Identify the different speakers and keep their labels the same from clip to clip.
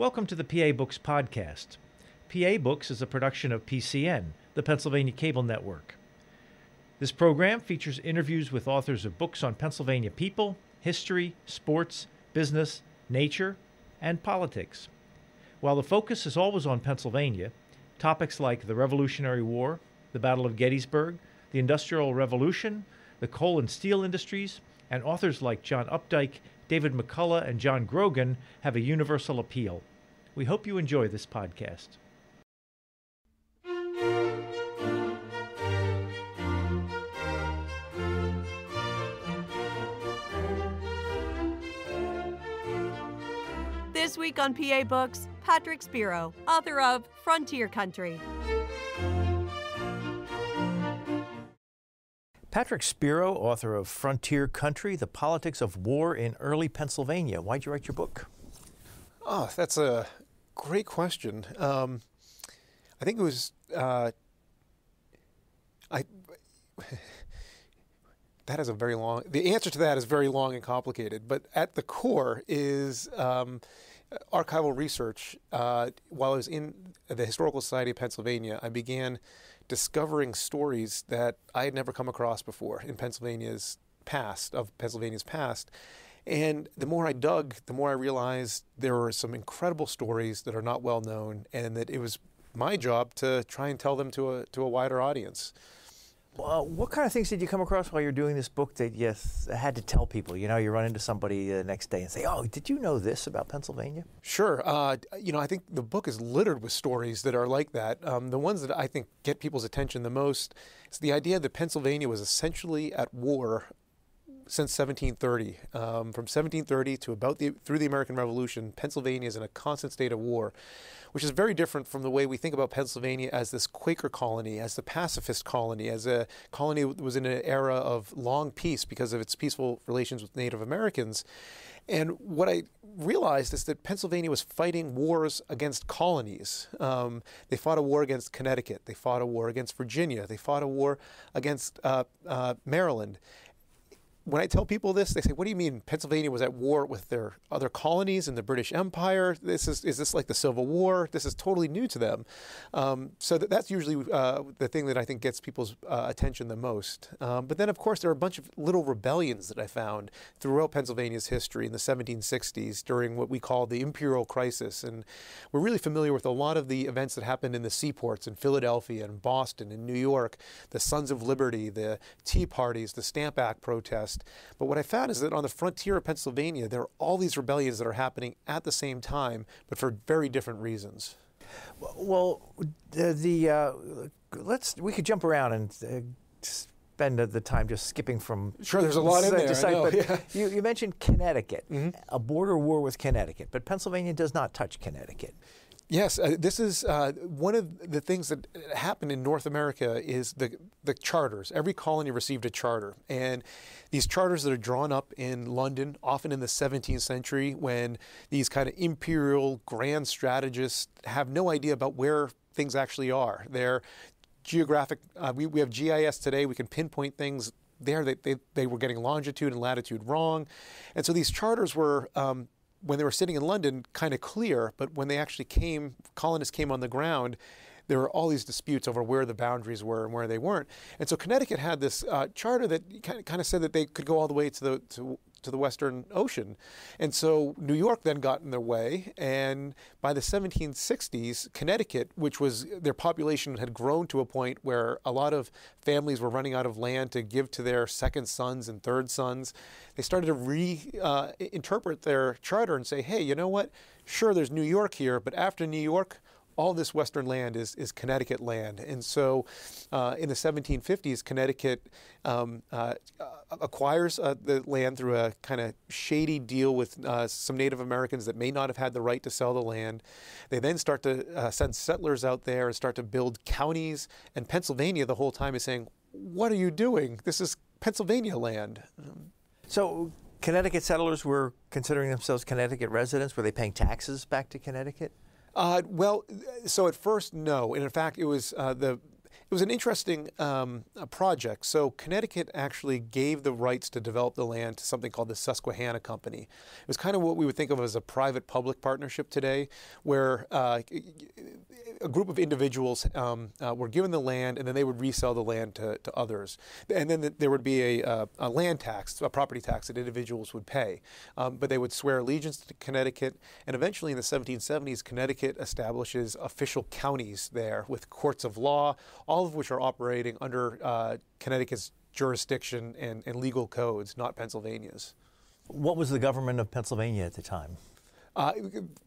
Speaker 1: Welcome to the PA Books Podcast. PA Books is a production of PCN, the Pennsylvania Cable Network. This program features interviews with authors of books on Pennsylvania people, history, sports, business, nature, and politics. While the focus is always on Pennsylvania, topics like the Revolutionary War, the Battle of Gettysburg, the Industrial Revolution, the coal and steel industries, and authors like John Updike, David McCullough, and John Grogan have a universal appeal. We hope you enjoy this podcast.
Speaker 2: This week on PA Books, Patrick Spero, author of Frontier Country.
Speaker 1: Patrick Spero, author of Frontier Country The Politics of War in Early Pennsylvania. Why'd you write your book?
Speaker 3: Oh, that's a great question. Um, I think it was. Uh, I. that is a very long. The answer to that is very long and complicated, but at the core is um, archival research. Uh, while I was in the Historical Society of Pennsylvania, I began discovering stories that I had never come across before in Pennsylvania's past, of Pennsylvania's past. And the more I dug, the more I realized there were some incredible stories that are not well known, and that it was my job to try and tell them to a, to a wider audience.
Speaker 1: Well, what kind of things did you come across while you're doing this book that you had to tell people? You know, you run into somebody the next day and say, "Oh, did you know this about Pennsylvania?"
Speaker 3: Sure. Uh, you know, I think the book is littered with stories that are like that. Um, the ones that I think get people's attention the most is the idea that Pennsylvania was essentially at war since 1730. Um, from 1730 to about the through the American Revolution, Pennsylvania is in a constant state of war, which is very different from the way we think about Pennsylvania as this Quaker colony, as the pacifist colony, as a colony that was in an era of long peace because of its peaceful relations with Native Americans. And what I realized is that Pennsylvania was fighting wars against colonies. Um, they fought a war against Connecticut. They fought a war against Virginia. They fought a war against uh, uh, Maryland when I tell people this, they say, "What do you mean Pennsylvania was at war with their other colonies in the British Empire? This is is this like the Civil War? This is totally new to them." Um, so that, that's usually uh, the thing that I think gets people's uh, attention the most. Um, but then, of course, there are a bunch of little rebellions that I found throughout Pennsylvania's history in the 1760s during what we call the Imperial Crisis, and we're really familiar with a lot of the events that happened in the seaports in Philadelphia and Boston and New York, the Sons of Liberty, the Tea Parties, the Stamp Act protests. But what I found is that on the frontier of Pennsylvania, there are all these rebellions that are happening at the same time, but for very different reasons.
Speaker 1: Well, the, the uh, let's we could jump around and. Uh, spend the time just skipping from
Speaker 3: sure there's a lot in there
Speaker 1: site,
Speaker 3: know,
Speaker 1: but
Speaker 3: yeah.
Speaker 1: you, you, mentioned Connecticut mm-hmm. a border war with Connecticut but Pennsylvania does not touch Connecticut
Speaker 3: Yes, uh, this is uh, one of the things that happened in North America is the the charters. Every colony received a charter, and these charters that are drawn up in London, often in the 17th century, when these kind of imperial grand strategists have no idea about where things actually are. They're geographic. Uh, we we have GIS today. We can pinpoint things there. They, they, they were getting longitude and latitude wrong, and so these charters were. Um, when they were sitting in London, kind of clear, but when they actually came, colonists came on the ground, there were all these disputes over where the boundaries were and where they weren't. And so Connecticut had this uh, charter that kind of said that they could go all the way to the to to the Western Ocean. And so New York then got in their way. And by the 1760s, Connecticut, which was their population had grown to a point where a lot of families were running out of land to give to their second sons and third sons, they started to reinterpret uh, their charter and say, hey, you know what? Sure, there's New York here, but after New York, all this western land is, is Connecticut land. And so uh, in the 1750s, Connecticut um, uh, acquires uh, the land through a kind of shady deal with uh, some Native Americans that may not have had the right to sell the land. They then start to uh, send settlers out there and start to build counties. And Pennsylvania, the whole time, is saying, What are you doing? This is Pennsylvania land.
Speaker 1: So, Connecticut settlers were considering themselves Connecticut residents. Were they paying taxes back to Connecticut?
Speaker 3: Uh, well, so at first, no. And in fact, it was uh, the it was an interesting um, project. So Connecticut actually gave the rights to develop the land to something called the Susquehanna Company. It was kind of what we would think of as a private-public partnership today, where uh, a group of individuals um, uh, were given the land, and then they would resell the land to, to others. And then there would be a, a, a, land tax, a property tax that individuals would pay. Um, but they would swear allegiance to Connecticut, and eventually in the 1770s, Connecticut establishes official counties there with courts of law, all all of which are operating under uh, Connecticut's jurisdiction and, and, legal codes, not Pennsylvania's.
Speaker 4: What was the government of Pennsylvania at the time?
Speaker 3: Uh,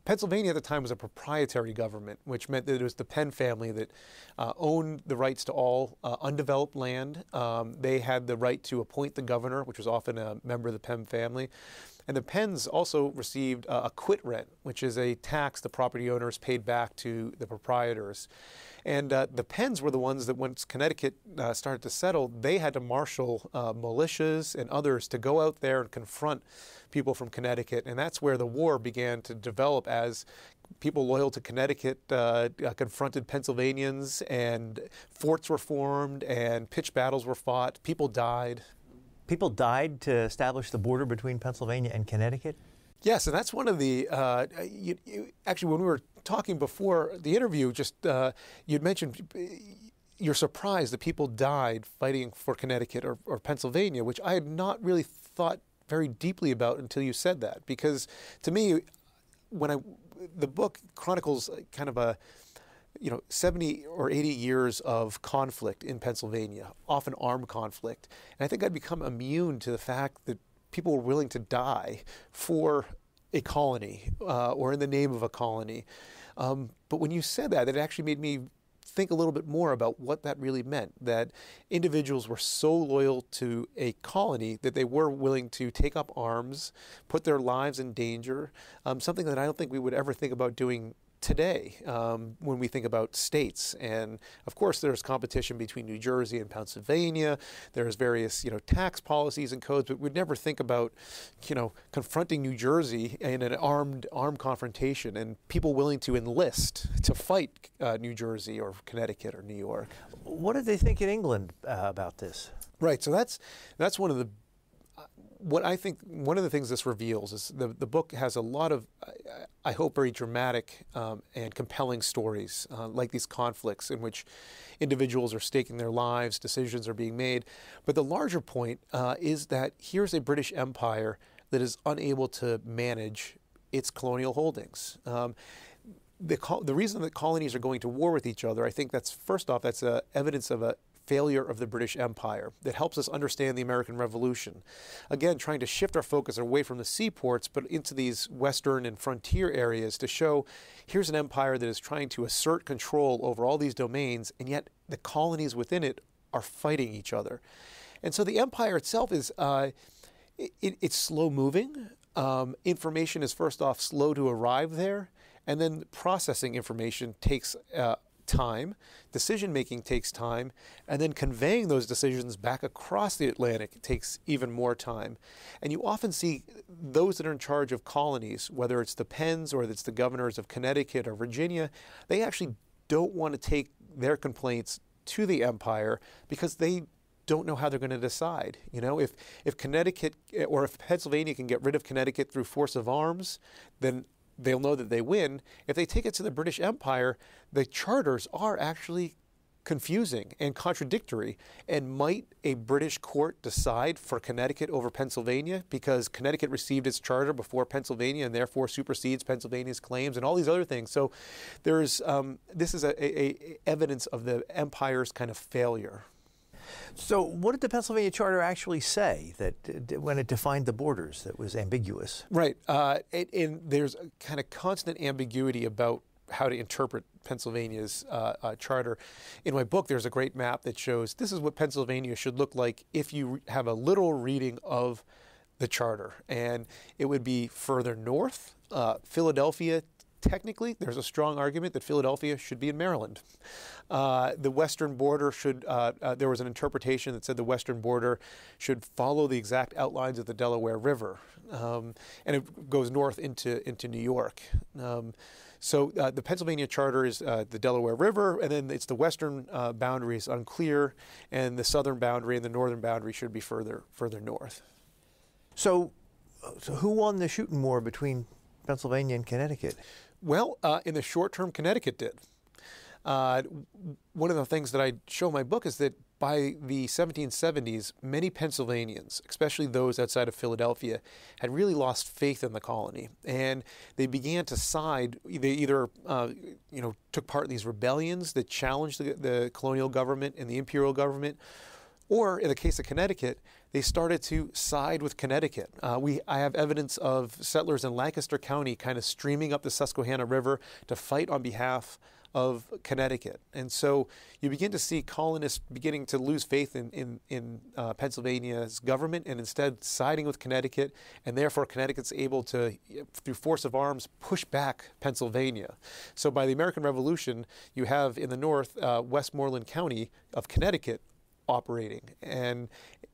Speaker 3: Pennsylvania at the time was a proprietary government, which meant that it was the Penn family that uh, owned the rights to all uh, undeveloped land. Um, they had the right to appoint the governor, which was often a member of the Penn family. And the Penns also received a quit rent, which is a tax the property owners paid back to the proprietors. And uh, the Penns were the ones that, once Connecticut uh, started to settle, they had to marshal uh, militias and others to go out there and confront people from Connecticut. And that's where the war began to develop as people loyal to Connecticut uh, uh, confronted Pennsylvanians, and forts were formed, and pitched battles were fought. People died.
Speaker 4: People died to establish the border between Pennsylvania and Connecticut?
Speaker 3: Yes, and that's one of the. Uh, you, you, actually, when we were talking before the interview, just uh, you'd mentioned you're surprised that people died fighting for Connecticut or, or, Pennsylvania, which I had not really thought very deeply about until you said that. Because to me, when I the book chronicles kind of a you know 70 or 80 years of conflict in Pennsylvania, often armed conflict, and I think I'd become immune to the fact that people were willing to die for a colony uh, or in the name of a colony. Um, but when you said that, it actually made me think a little bit more about what that really meant that individuals were so loyal to a colony that they were willing to take up arms, put their lives in danger, um, something that I don't think we would ever think about doing today um, when we think about states. And of course, there's competition between New Jersey and Pennsylvania. There's various, you know, tax policies and codes, but we'd never think about, you know, confronting New Jersey in an armed armed confrontation and people willing to enlist to fight uh, New Jersey or Connecticut or New York.
Speaker 4: What did they think in England uh, about this?
Speaker 3: Right. So that's that's one of the what I think one of the things this reveals is the, the book has a lot of, I hope, very dramatic um, and compelling stories, uh, like these conflicts in which individuals are staking their lives, decisions are being made. But the larger point uh, is that here's a British Empire that is unable to manage its colonial holdings. Um, the, the reason that colonies are going to war with each other, I think that's first off, that's evidence of a failure of the British Empire that helps us understand the American Revolution. Again, trying to shift our focus away from the seaports but into these western and frontier areas to show here's an empire that is trying to assert control over all these domains, and yet the colonies within it are fighting each other. And so the empire itself is uh, it, it's slow moving. Um, information is first off slow to arrive there, and then processing information takes uh, time, decision making takes time, and then conveying those decisions back across the Atlantic takes even more time. And you often see those that are in charge of colonies, whether it's the Penns or it's the governors of Connecticut or Virginia, they actually don't want to take their complaints to the empire because they don't know how they're going to decide. You know, if if Connecticut or if Pennsylvania can get rid of Connecticut through force of arms, then they'll know that they win. If they take it to the British Empire, the charters are actually confusing and contradictory. And might a British court decide for Connecticut over Pennsylvania because Connecticut received its charter before Pennsylvania and therefore supersedes Pennsylvania's claims and all these other things? So there's um, this is a, a, a evidence of the empire's kind of failure.
Speaker 4: So, what did the Pennsylvania Charter actually say that when it defined the borders that was ambiguous?
Speaker 3: Right, uh, and, and, there's a kind of constant ambiguity about how to interpret Pennsylvania's uh, uh, charter. In my book, there's a great map that shows this is what Pennsylvania should look like if you have a literal reading of the charter, and it would be further north. Uh, Philadelphia technically, there's a strong argument that Philadelphia should be in Maryland. Uh, the western border should, uh, uh, there was an interpretation that said the western border should follow the exact outlines of the Delaware River. Um, and it goes north into, into New York. Um, so uh, the Pennsylvania Charter is uh, the Delaware River, and then it's the western uh, boundary is unclear, and the southern boundary and the northern boundary should be further further north.
Speaker 1: So, so who won the shooting war between Pennsylvania and Connecticut?
Speaker 3: Well, uh, in the short term, Connecticut did. Uh, one of the things that I show in my book is that by the 1770s, many Pennsylvanians, especially those outside of Philadelphia, had really lost faith in the colony, and they began to side. They either, uh, you know, took part in these rebellions that challenged the, the colonial government and the imperial government, or in the case of Connecticut, they started to side with Connecticut. Uh, we, I have evidence of settlers in Lancaster County kind of streaming up the Susquehanna River to fight on behalf of Connecticut. And so you begin to see colonists beginning to lose faith in, in, in uh, Pennsylvania's government and instead siding with Connecticut. And therefore, Connecticut's able to, through force of arms, push back Pennsylvania. So by the American Revolution, you have in the north uh, Westmoreland County of Connecticut operating. And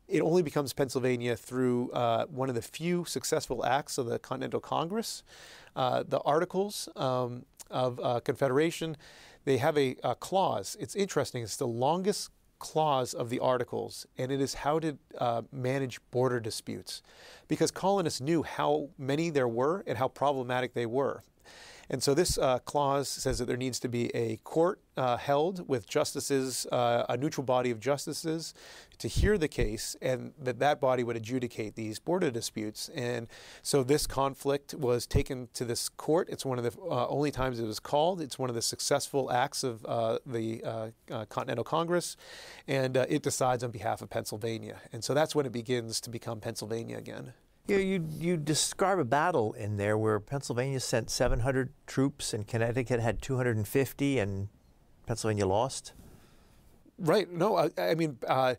Speaker 3: it only becomes Pennsylvania through uh, one of the few successful acts of the Continental Congress. Uh, the Articles um, of uh, Confederation, they have a, a, clause. It's interesting. It's the longest clause of the Articles, and it is how to uh, manage border disputes. Because colonists knew how many there were and how problematic they were. And so this uh, clause says that there needs to be a court uh, held with justices, uh, a neutral body of justices, to hear the case, and that that body would adjudicate these border disputes. And so this conflict was taken to this court. It's one of the uh, only times it was called. It's one of the successful acts of uh, the uh, Continental Congress, and it decides on behalf of Pennsylvania. And so that's when it begins to become Pennsylvania again.
Speaker 1: You, you, you describe a battle in there where Pennsylvania sent 700 troops and Connecticut had 250 and Pennsylvania lost?
Speaker 3: Right. No, I, I mean, uh,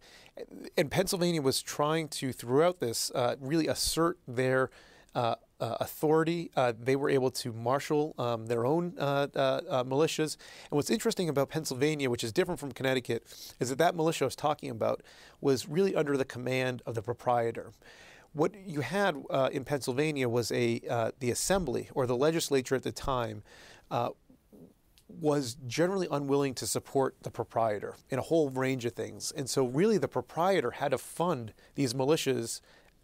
Speaker 3: and Pennsylvania was trying to, throughout this, uh, really assert their uh, uh authority. Uh, they were able to marshal um, their own uh, militias. And what's interesting about Pennsylvania, which is different from Connecticut, is that that militia I was talking about was really under the command of the proprietor. What you had uh, in Pennsylvania was a uh, the assembly or the legislature at the time uh, was generally unwilling to support the proprietor in a whole range of things, and so really the proprietor had to fund these militias.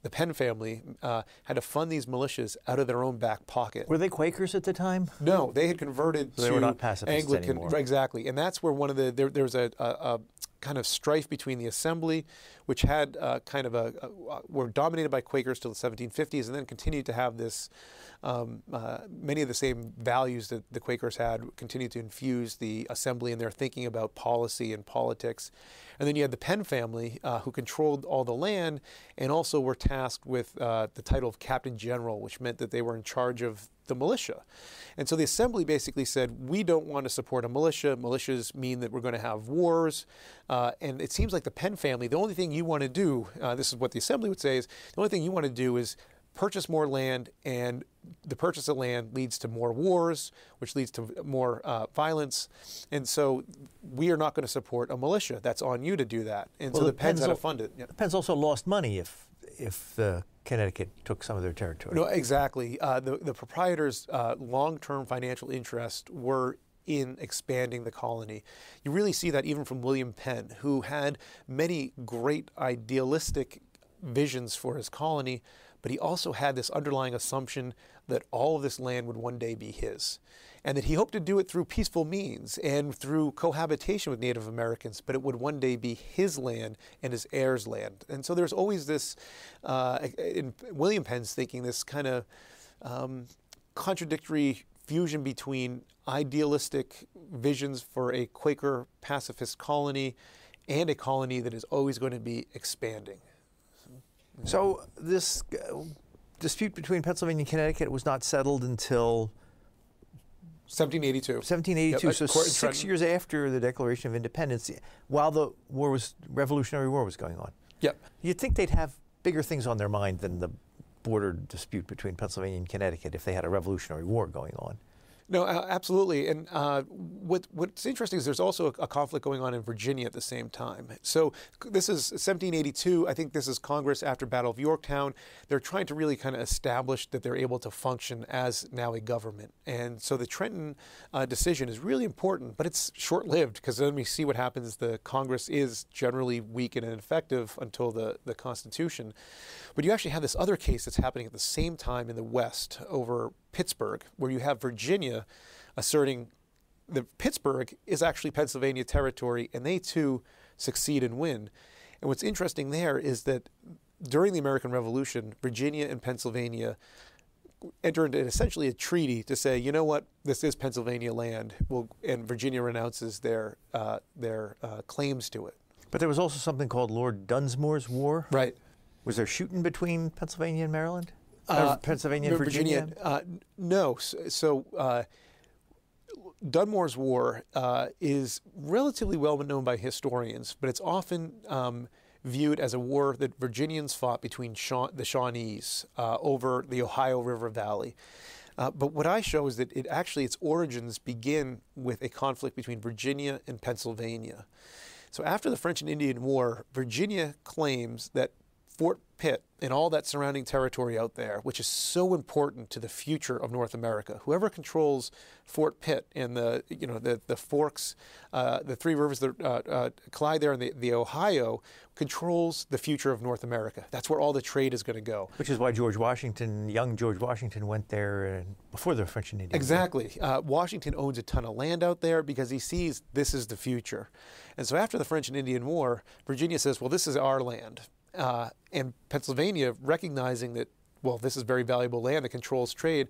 Speaker 3: The Penn family uh, had to fund these militias out of their own back pocket.
Speaker 1: Were they Quakers at the time?
Speaker 3: No, they had converted
Speaker 1: so
Speaker 3: to
Speaker 1: they were not pacifists
Speaker 3: Anglican.
Speaker 1: Anymore.
Speaker 3: Exactly, and that's where one of the there, was a, a, a kind of strife between the assembly, which had uh, kind of a, a, were dominated by Quakers till the 1750s, and then continued to have this um, uh, many of the same values that the Quakers had continued to infuse the assembly in their thinking about policy and politics. And then you had the Penn family, uh, who controlled all the land and also were tasked with uh, the title of Captain General, which meant that they were in charge of the militia. And so the assembly basically said, we don't want to support a militia. Militias mean that we're going to have wars. Uh, and it seems like the Penn family, the only thing you want to do, uh, this is what the assembly would say, is the only thing you want to do is purchase more land, and the purchase of land leads to more wars, which leads to more uh, violence. And so we are not going to support a militia. That's on you to do that. And well, so the, the Penns had to fund it.
Speaker 1: Yeah. The Penns also lost money if if the Connecticut took some of their territory.
Speaker 3: No, exactly. Uh, the, the proprietors' uh, long term financial interest were in expanding the colony. You really see that even from William Penn, who had many great idealistic visions for his colony, but he also had this underlying assumption that all of this land would one day be his and that he hoped to do it through peaceful means and through cohabitation with Native Americans, but it would one day be his land and his heirs' land. And so there's always this, uh, in William Penn's thinking, this kind of um, contradictory fusion between idealistic visions for a Quaker pacifist colony and a colony that is always going to be expanding.
Speaker 1: So this uh, dispute between Pennsylvania and Connecticut was not settled until
Speaker 3: 1782.
Speaker 1: 1782. Yep, so six years after the Declaration of Independence, while the war was Revolutionary War was going on.
Speaker 3: Yep.
Speaker 1: You'd think they'd have bigger things on their mind than the border dispute between Pennsylvania and Connecticut if they had a Revolutionary War going on.
Speaker 3: No, absolutely. And uh, what, what's interesting is there's also a, a, conflict going on in Virginia at the same time. So this is 1782. I think this is Congress after Battle of Yorktown. They're trying to really kind of establish that they're able to function as now a government. And so the Trenton uh, decision is really important, but it's short-lived because then we see what happens. The Congress is generally weak and ineffective until the, the Constitution. But you actually have this other case that's happening at the same time in the West over Pittsburgh, where you have Virginia asserting that Pittsburgh is actually Pennsylvania territory, and they too succeed and win. And what's interesting there is that during the American Revolution, Virginia and Pennsylvania entered into essentially a treaty to say, you know what, this is Pennsylvania land, we'll, and Virginia renounces their uh, their uh, claims to it.
Speaker 1: But there was also something called Lord Dunmore's War.
Speaker 3: Right.
Speaker 1: Was there shooting between Pennsylvania and Maryland? Uh, Pennsylvania and Virginia? Virginia uh,
Speaker 3: no. So, uh, Dunmore's War uh, is relatively well known by historians, but it's often um, viewed as a war that Virginians fought between Sha- the Shawnees uh, over the Ohio River Valley. Uh, but what I show is that it actually its origins begin with a conflict between Virginia and Pennsylvania. So after the French and Indian War, Virginia claims that Fort Pitt and all that surrounding territory out there, which is so important to the future of North America. Whoever controls Fort Pitt and the you know the the forks, uh, the three rivers that uh, uh, collide there in the, the Ohio, controls the future of North America. That's where all the trade is going to go.
Speaker 1: Which is why George Washington, young George Washington, went there before the French and Indians.
Speaker 3: Exactly. Uh, Washington owns a ton of land out there because he sees this is the future. And so after the French and Indian War, Virginia says, well, this is our land. Uh, and Pennsylvania, recognizing that, well, this is very valuable land that controls trade,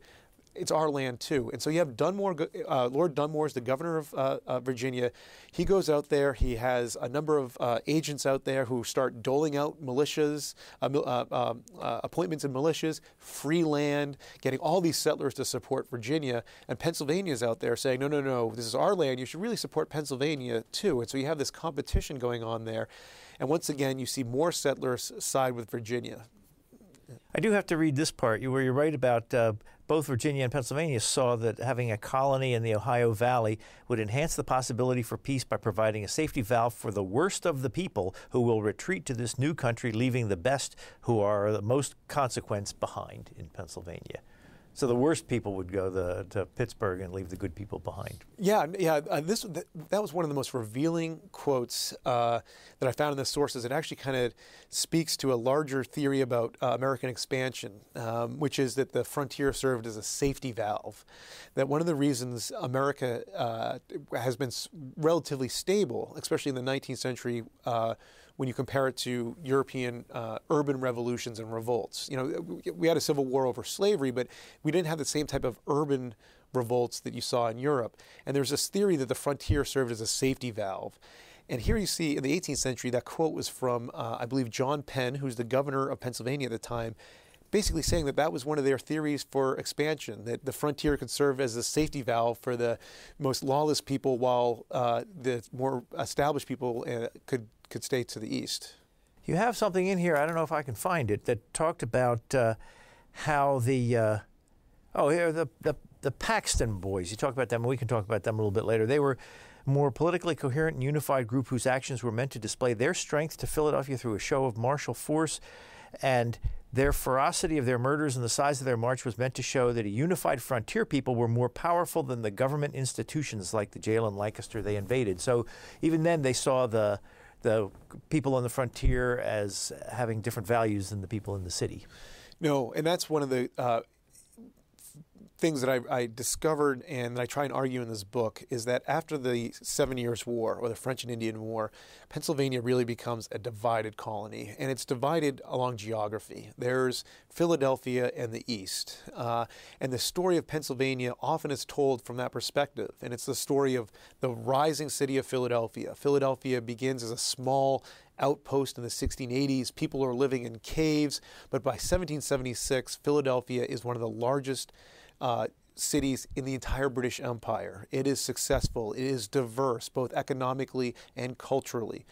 Speaker 3: it's our land too. And so you have Dunmore, uh, Lord Dunmore is the governor of uh, uh, Virginia. He goes out there. He has a number of uh, agents out there who start doling out militias, uh, uh, um, appointments in militias, free land, getting all these settlers to support Virginia. And Pennsylvania is out there saying, no, no, no, this is our land. You should really support Pennsylvania too. And so you have this competition going on there. And once again, you see more settlers side with Virginia.
Speaker 1: I do have to read this part where you're right about uh, both Virginia and Pennsylvania saw that having a colony in the Ohio Valley would enhance the possibility for peace by providing a safety valve for the worst of the people who will retreat to this new country, leaving the best who are the most consequence behind in Pennsylvania. So the worst people would go the, to Pittsburgh and leave the good people behind.
Speaker 3: Yeah, yeah. Uh, this that, that, was one of the most revealing quotes uh, that I found in the sources. It actually kind of speaks to a larger theory about uh, American expansion, um, which is that the frontier served as a safety valve. That one of the reasons America uh, has been relatively stable, especially in the 19th century uh, when you compare it to European uh, urban revolutions and revolts. You know, we had a civil war over slavery, but we didn't have the same type of urban revolts that you saw in Europe. And there's this theory that the frontier served as a safety valve. And here you see in the 18th century, that quote was from, uh, I believe, John Penn, who's the governor of Pennsylvania at the time, basically saying that that was one of their theories for expansion, that the frontier could serve as a safety valve for the most lawless people while uh, the more established people uh, could could stay to the east.
Speaker 1: You have something in here, I don't know if I can find it, that talked about uh, how the, uh, oh, here, the, the, the Paxton boys, you talk about them, and we can talk about them a little bit later. They were more politically coherent and unified group whose actions were meant to display their strength to Philadelphia through a show of martial force. And their ferocity of their murders and the size of their march was meant to show that a unified frontier people were more powerful than the government institutions like the jail in Lancaster they invaded. So even then, they saw the the people on the frontier as having different values than the people in the city.
Speaker 3: No, and that's one of the uh, things that I, I, discovered and that I try and argue in this book is that after the Seven Years' War or the French and Indian War, Pennsylvania really becomes a divided colony, and it's divided along geography. There's Philadelphia and the East, uh, and the story of Pennsylvania often is told from that perspective, and it's the story of the rising city of Philadelphia. Philadelphia begins as a small outpost in the 1680s. People are living in caves, but by 1776, Philadelphia is one of the largest uh, cities in the entire British Empire. It is successful, it is diverse, both economically and culturally.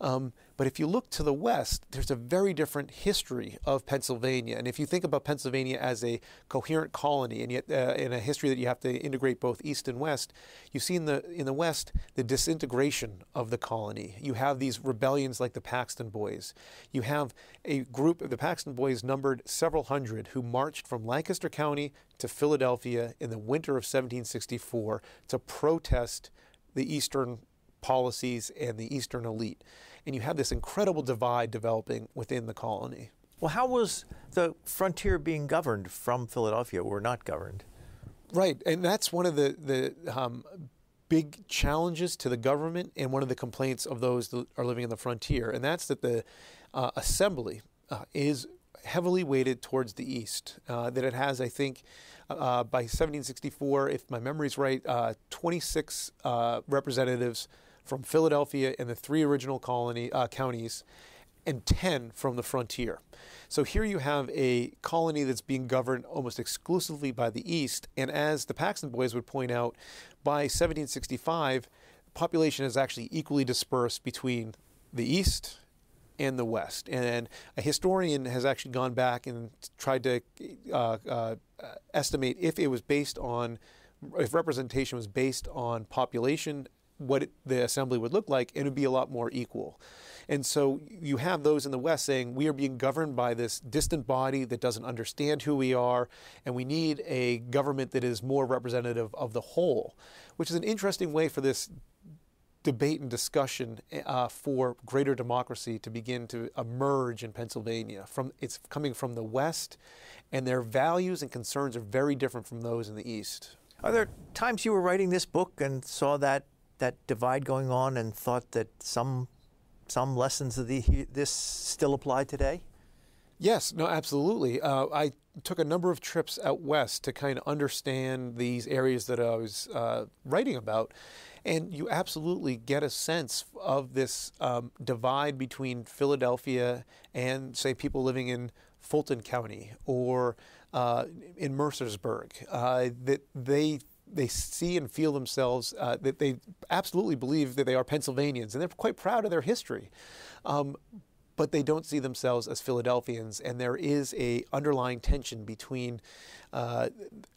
Speaker 3: Um, But if you look to the west, there's a very different history of Pennsylvania. And if you think about Pennsylvania as a coherent colony, and yet uh, in a history that you have to integrate both east and west, you see in the in the west the disintegration of the colony. You have these rebellions like the Paxton Boys. You have a group of the Paxton Boys numbered several hundred who marched from Lancaster County to Philadelphia in the winter of 1764 to protest the Eastern policies and the Eastern elite. And you have this incredible divide developing within the colony.
Speaker 1: Well, how was the frontier being governed from Philadelphia or not governed?
Speaker 3: Right, and that's one of the the um, big challenges to the government, and one of the complaints of those that are living in the frontier, and that's that the uh, assembly uh, is heavily weighted towards the east. Uh, that it has, I think, uh, by 1764, if my memory's right, uh, 26 uh, representatives from Philadelphia and the three original colony uh, counties, and 10 from the frontier. So here you have a colony that's being governed almost exclusively by the East, and as the Paxton Boys would point out, by 1765, population is actually equally dispersed between the East and the West. And a historian has actually gone back and tried to uh, uh, estimate if it was based on, if representation was based on population what it, the assembly would look like, and it would be a lot more equal. And so you have those in the West saying we are being governed by this distant body that doesn't understand who we are, and we need a government that is more representative of the whole, which is an interesting way for this debate and discussion uh, for greater democracy to begin to emerge in Pennsylvania. From it's coming from the West, and their values and concerns are very different from those in the East.
Speaker 1: Are there times you were writing this book and saw that that divide going on and thought that some some lessons of the, this still apply today?
Speaker 3: Yes, no, absolutely. Uh, I took a number of trips out west to kind of understand these areas that I was uh, writing about. And you absolutely get a sense of this um, divide between Philadelphia and, say, people living in Fulton County or uh, in Mercersburg. Uh, that they they see and feel themselves uh, that they absolutely believe that they are Pennsylvanians and they're quite proud of their history. Um, but they don't see themselves as Philadelphians, and there is a underlying tension between uh,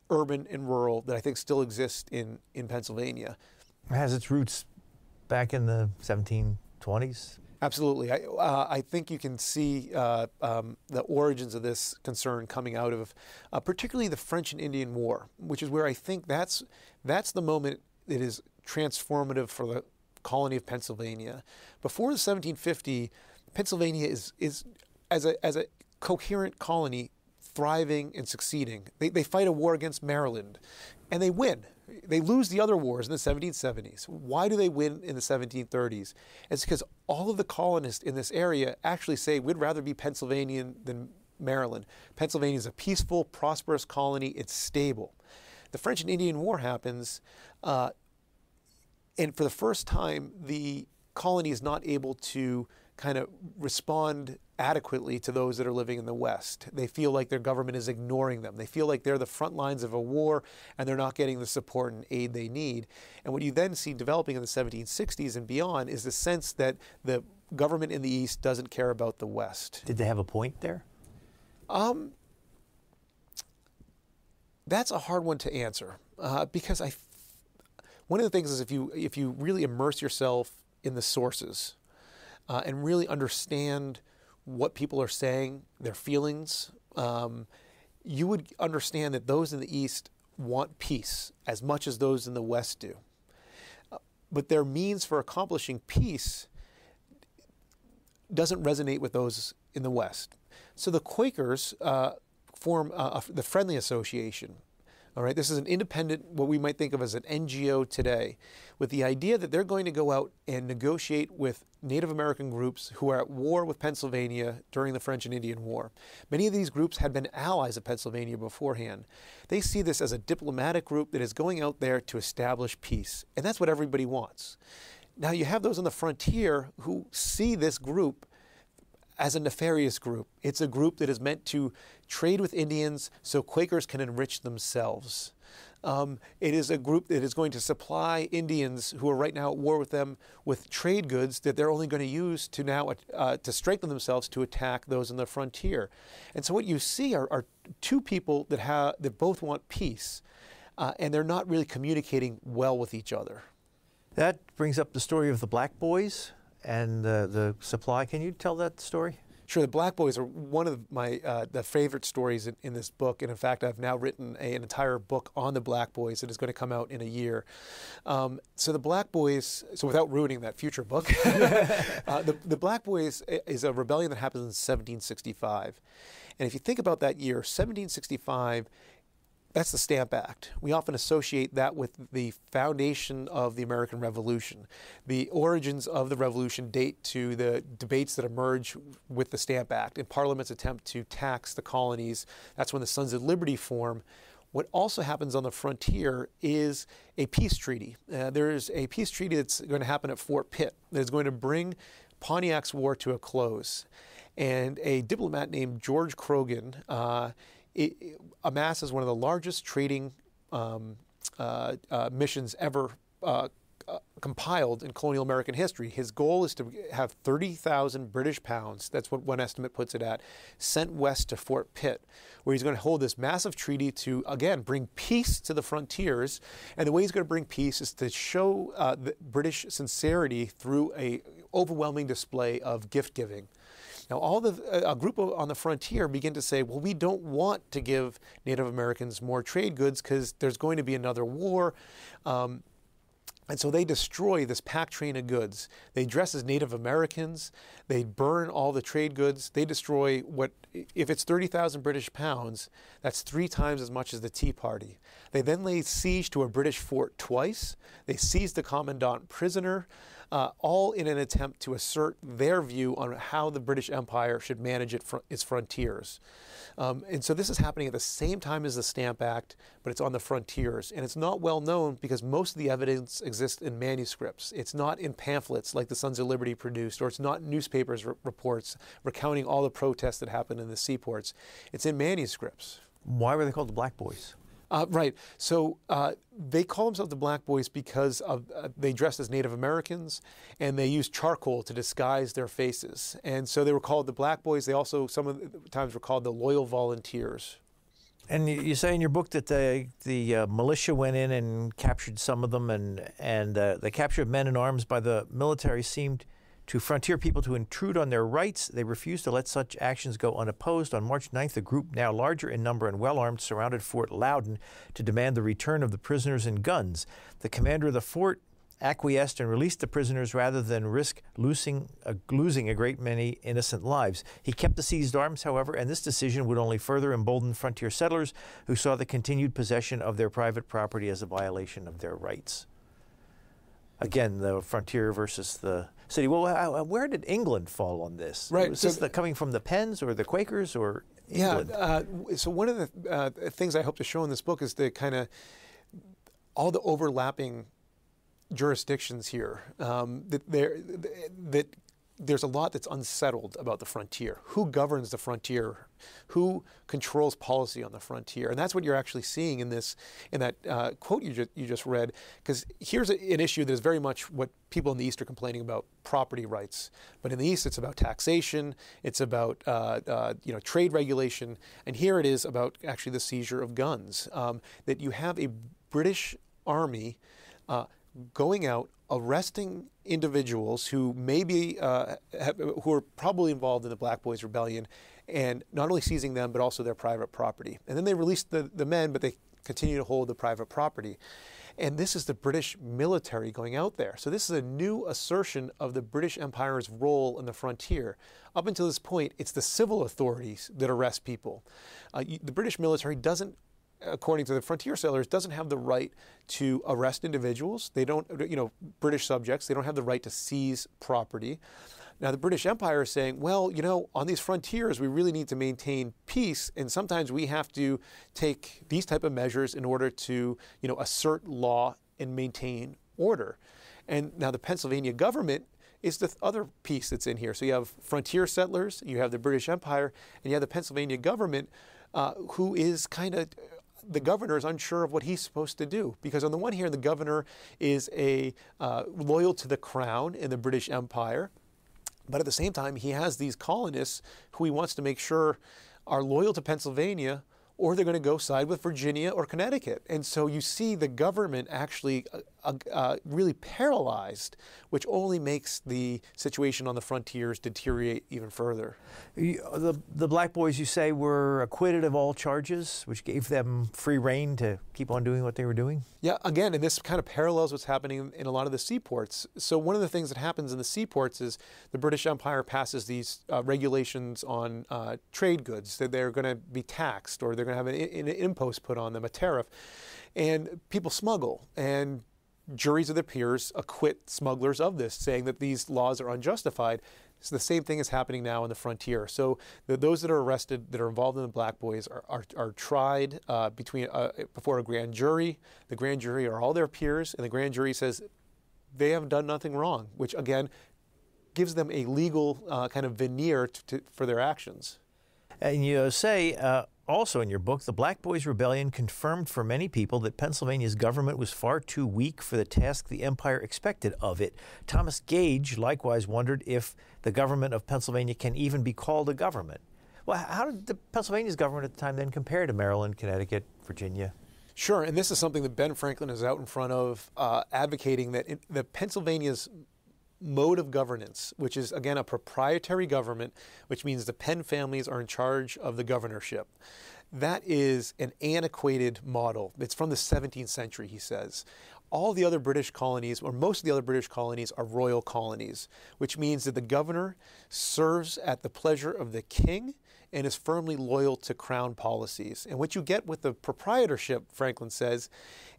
Speaker 3: urban and rural that I think still exists in, in Pennsylvania.
Speaker 1: It has its roots back in the 1720s.
Speaker 3: Absolutely. I, uh, I think you can see uh, um, the origins of this concern coming out of uh, particularly the French and Indian War, which is where I think that's, that's the moment that is transformative for the colony of Pennsylvania. Before the 1750, Pennsylvania is, is as, a, as a coherent colony, thriving and succeeding. They, they fight a war against Maryland and they win. They lose the other wars in the 1770s. Why do they win in the 1730s? It's because all of the colonists in this area actually say we'd rather be Pennsylvanian than Maryland. Pennsylvania is a peaceful, prosperous colony. It's stable. The French and Indian War happens, uh, and for the first time, the colony is not able to kind of respond adequately to those that are living in the West. They feel like their government is ignoring them. They feel like they're the front lines of a war and they're not getting the support and aid they need. And what you then see developing in the 1760s and beyond is the sense that the government in the East doesn't care about the West.
Speaker 1: Did they have a point there?
Speaker 3: Um, that's a hard one to answer uh, because I. One of the things is if you if you really immerse yourself in the sources uh, and really understand what people are saying, their feelings, um, you would understand that those in the East want peace as much as those in the West do. Uh, but their means for accomplishing peace doesn't resonate with those in the West. So the Quakers uh, form uh, the Friendly Association, all right, this is an independent, what we might think of as an NGO today, with the idea that they're going to go out and negotiate with Native American groups who are at war with Pennsylvania during the French and Indian War. Many of these groups had been allies of Pennsylvania beforehand. They see this as a diplomatic group that is going out there to establish peace, and that's what everybody wants. Now, you have those on the frontier who see this group as a nefarious group. It's a group that is meant to trade with Indians so Quakers can enrich themselves. Um, it is a group that is going to supply Indians who are right now at war with them with trade goods that they're only going to use to now uh, to strengthen themselves to attack those on the frontier. And so what you see are, are two people that have that both want peace, uh, and they're not really communicating well with each other.
Speaker 1: That brings up the story of the Black Boys and the, the supply. Can you tell that story?
Speaker 3: Sure, the Black Boys are one of my uh, the favorite stories in, in, this book, and in fact, I've now written a, an entire book on the Black Boys that is going to come out in a year. Um, so the Black Boys, so without ruining that future book, uh, the, the Black Boys is a rebellion that happens in 1765, and if you think about that year, 1765 that's the Stamp Act. We often associate that with the foundation of the American Revolution. The origins of the Revolution date to the debates that emerge with the Stamp Act and Parliament's attempt to tax the colonies. That's when the Sons of Liberty form. What also happens on the frontier is a peace treaty. Uh, there's a peace treaty that's going to happen at Fort Pitt that is going to bring Pontiac's war to a close. And a diplomat named George Croghan. Uh, it, it amasses one of the largest trading um, uh, uh, missions ever uh, uh, compiled in colonial American history. His goal is to have 30,000 British pounds, that's what one estimate puts it at, sent west to Fort Pitt, where he's going to hold this massive treaty to, again, bring peace to the frontiers. And the way he's going to bring peace is to show uh, British sincerity through a overwhelming display of gift giving. Now, all the a group on the frontier begin to say, well, we don't want to give Native Americans more trade goods because there's going to be another war. Um, and so they destroy this pack train of goods. They dress as Native Americans. They burn all the trade goods. They destroy what, if it's 30,000 British pounds, that's three times as much as the Tea Party. They then lay siege to a British fort twice. They seize the commandant prisoner uh, all in an attempt to assert their view on how the British Empire should manage it fr- its frontiers. Um, and so this is happening at the same time as the Stamp Act, but it's on the frontiers. And it's not well known because most of the evidence exists in manuscripts. It's not in pamphlets like the Sons of Liberty produced, or it's not newspapers r- reports recounting all the protests that happened in the seaports. It's in manuscripts.
Speaker 1: Why were they called the Black Boys?
Speaker 3: Uh, right. So uh, they call themselves the Black Boys because of uh, they dressed as Native Americans and they used charcoal to disguise their faces, and so they were called the Black Boys. They also some of the times were called the Loyal Volunteers.
Speaker 1: And you say in your book that the the uh, militia went in and captured some of them, and and uh, the capture of men in arms by the military seemed to frontier people to intrude on their rights. They refused to let such actions go unopposed. On March 9th, a group now larger in number and well armed surrounded Fort Loudon to demand the return of the prisoners and guns. The commander of the fort acquiesced and released the prisoners rather than risk losing a, losing a great many innocent lives. He kept the seized arms, however, and this decision would only further embolden frontier settlers who saw the continued possession of their private property as a violation of their rights. Again, the frontier versus the city. Well, where did England fall on this?
Speaker 3: Right.
Speaker 1: Was so this the, coming from the Penns or the Quakers or England?
Speaker 3: Yeah. Uh, so one of the uh, things I hope to show in this book is the kind of all the overlapping jurisdictions here um, that, that there's a lot that's unsettled about the frontier. Who governs the frontier? Who controls policy on the frontier? And that's what you're actually seeing in this, in that uh, quote you just, you just read. Because here's a, an issue that is very much what people in the East are complaining about: property rights. But in the East, it's about taxation. It's about uh, uh, you know trade regulation. And here it is about actually the seizure of guns. Um, that you have a British army uh, going out arresting individuals who may be uh, have, who are probably involved in the Black Boys Rebellion, and not only seizing them but also their private property. And then they release the, the men, but they continue to hold the private property. And this is the British military going out there. So this is a new assertion of the British Empire's role in the frontier. Up until this point, it's the civil authorities that arrest people. Uh, the British military doesn't according to the frontier settlers, doesn't have the right to arrest individuals. They don't, you know, British subjects, they don't have the right to seize property. Now, the British Empire is saying, well, you know, on these frontiers, we really need to maintain peace, and sometimes we have to take these type of measures in order to, you know, assert law and maintain order. And now the Pennsylvania government is the other piece that's in here. So you have frontier settlers, you have the British Empire, and you have the Pennsylvania government, uh, who is kind of the governor is unsure of what he's supposed to do. Because on the one hand, the governor is a uh, loyal to the crown in the British Empire, but at the same time, he has these colonists who he wants to make sure are loyal to Pennsylvania or they're going to go side with Virginia or Connecticut. And so you see the government actually uh, uh, uh, really paralyzed, which only makes the situation on the frontiers deteriorate even further.
Speaker 1: The, the Black Boys, you say, were acquitted of all charges, which gave them free rein to keep on doing what they were doing?
Speaker 3: Yeah, again, and this kind of parallels what's happening in a lot of the seaports. So, one of the things that happens in the seaports is the British Empire passes these uh, regulations on uh, trade goods that they're going to be taxed or they're going to have an, an impost put on them, a tariff. And people smuggle, and juries of their peers acquit smugglers of this, saying that these laws are unjustified. So the same thing is happening now in the frontier. So the, those that are arrested that are involved in the Black Boys are, are, are tried uh, between uh, before a grand jury. The grand jury are all their peers, and the grand jury says they have done nothing wrong, which again gives them a legal uh, kind of veneer to, to, for their actions.
Speaker 1: And you say uh, also in your book, the Black Boys Rebellion confirmed for many people that Pennsylvania's government was far too weak for the task the empire expected of it. Thomas Gage likewise wondered if the government of Pennsylvania can even be called a government. Well, how did the Pennsylvania's government at the time then compare to Maryland, Connecticut, Virginia?
Speaker 3: Sure, and this is something that Ben Franklin is out in front of, uh, advocating that, in, Pennsylvania's mode of governance, which is again a proprietary government, which means the Penn families are in charge of the governorship. That is an antiquated model. It's from the 17th century, he says. All the other British colonies, or most of the other British colonies, are royal colonies, which means that the governor serves at the pleasure of the king and is firmly loyal to crown policies. And what you get with the proprietorship, Franklin says,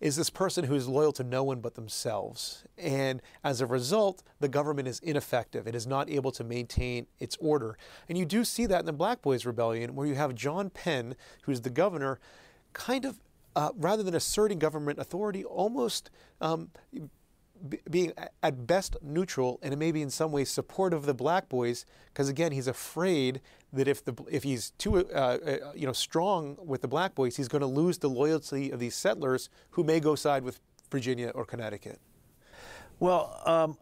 Speaker 3: is this person who is loyal to no one but themselves. And as a result, the government is ineffective. It is not able to maintain its order. And you do see that in the Black Boys Rebellion, where you have John Penn, who's the governor, kind of, uh, rather than asserting government authority, almost um, being at best neutral and maybe in some ways supportive of the black boys because again he's afraid that if the if he's too uh, uh, you know strong with the black boys he's going to lose the loyalty of these settlers who may go side with Virginia or Connecticut.
Speaker 1: Well, um,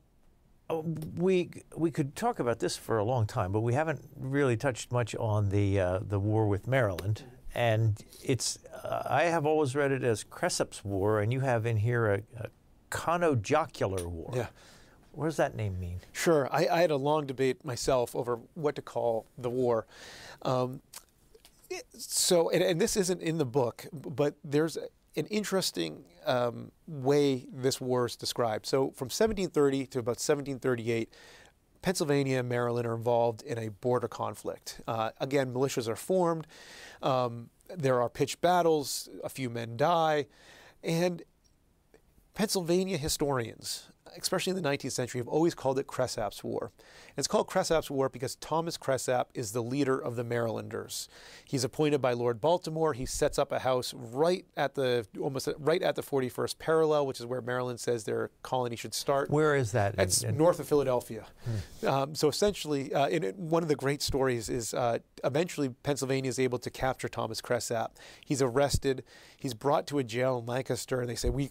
Speaker 1: we we could talk about this for a long time, but we haven't really touched much on the uh, the war with Maryland. And it's uh, I have always read it as Cresap's War, and you have in here a, a Conojocular War.
Speaker 3: Yeah.
Speaker 1: What does that name mean?
Speaker 3: Sure. I, I, had a long debate myself over what to call the war. Um, so, and, and, this isn't in the book, but there's an interesting um, way this war is described. So, from 1730 to about 1738, Pennsylvania and Maryland are involved in a border conflict. Uh, again, militias are formed. Um, there are pitched battles. A few men die, and Pennsylvania historians, especially in the 19th century, have always called it Cresap's War. And it's called Cresap's War because Thomas Cresap is the leader of the Marylanders. He's appointed by Lord Baltimore. He sets up a house right at the almost right at the 41st parallel, which is where Maryland says their colony should start.
Speaker 1: Where is that?
Speaker 3: It's in, in... north of Philadelphia. Hmm. Um, so essentially, uh, in, one of the great stories is uh, eventually Pennsylvania is able to capture Thomas Cresap. He's arrested. He's brought to a jail in Lancaster, and they say we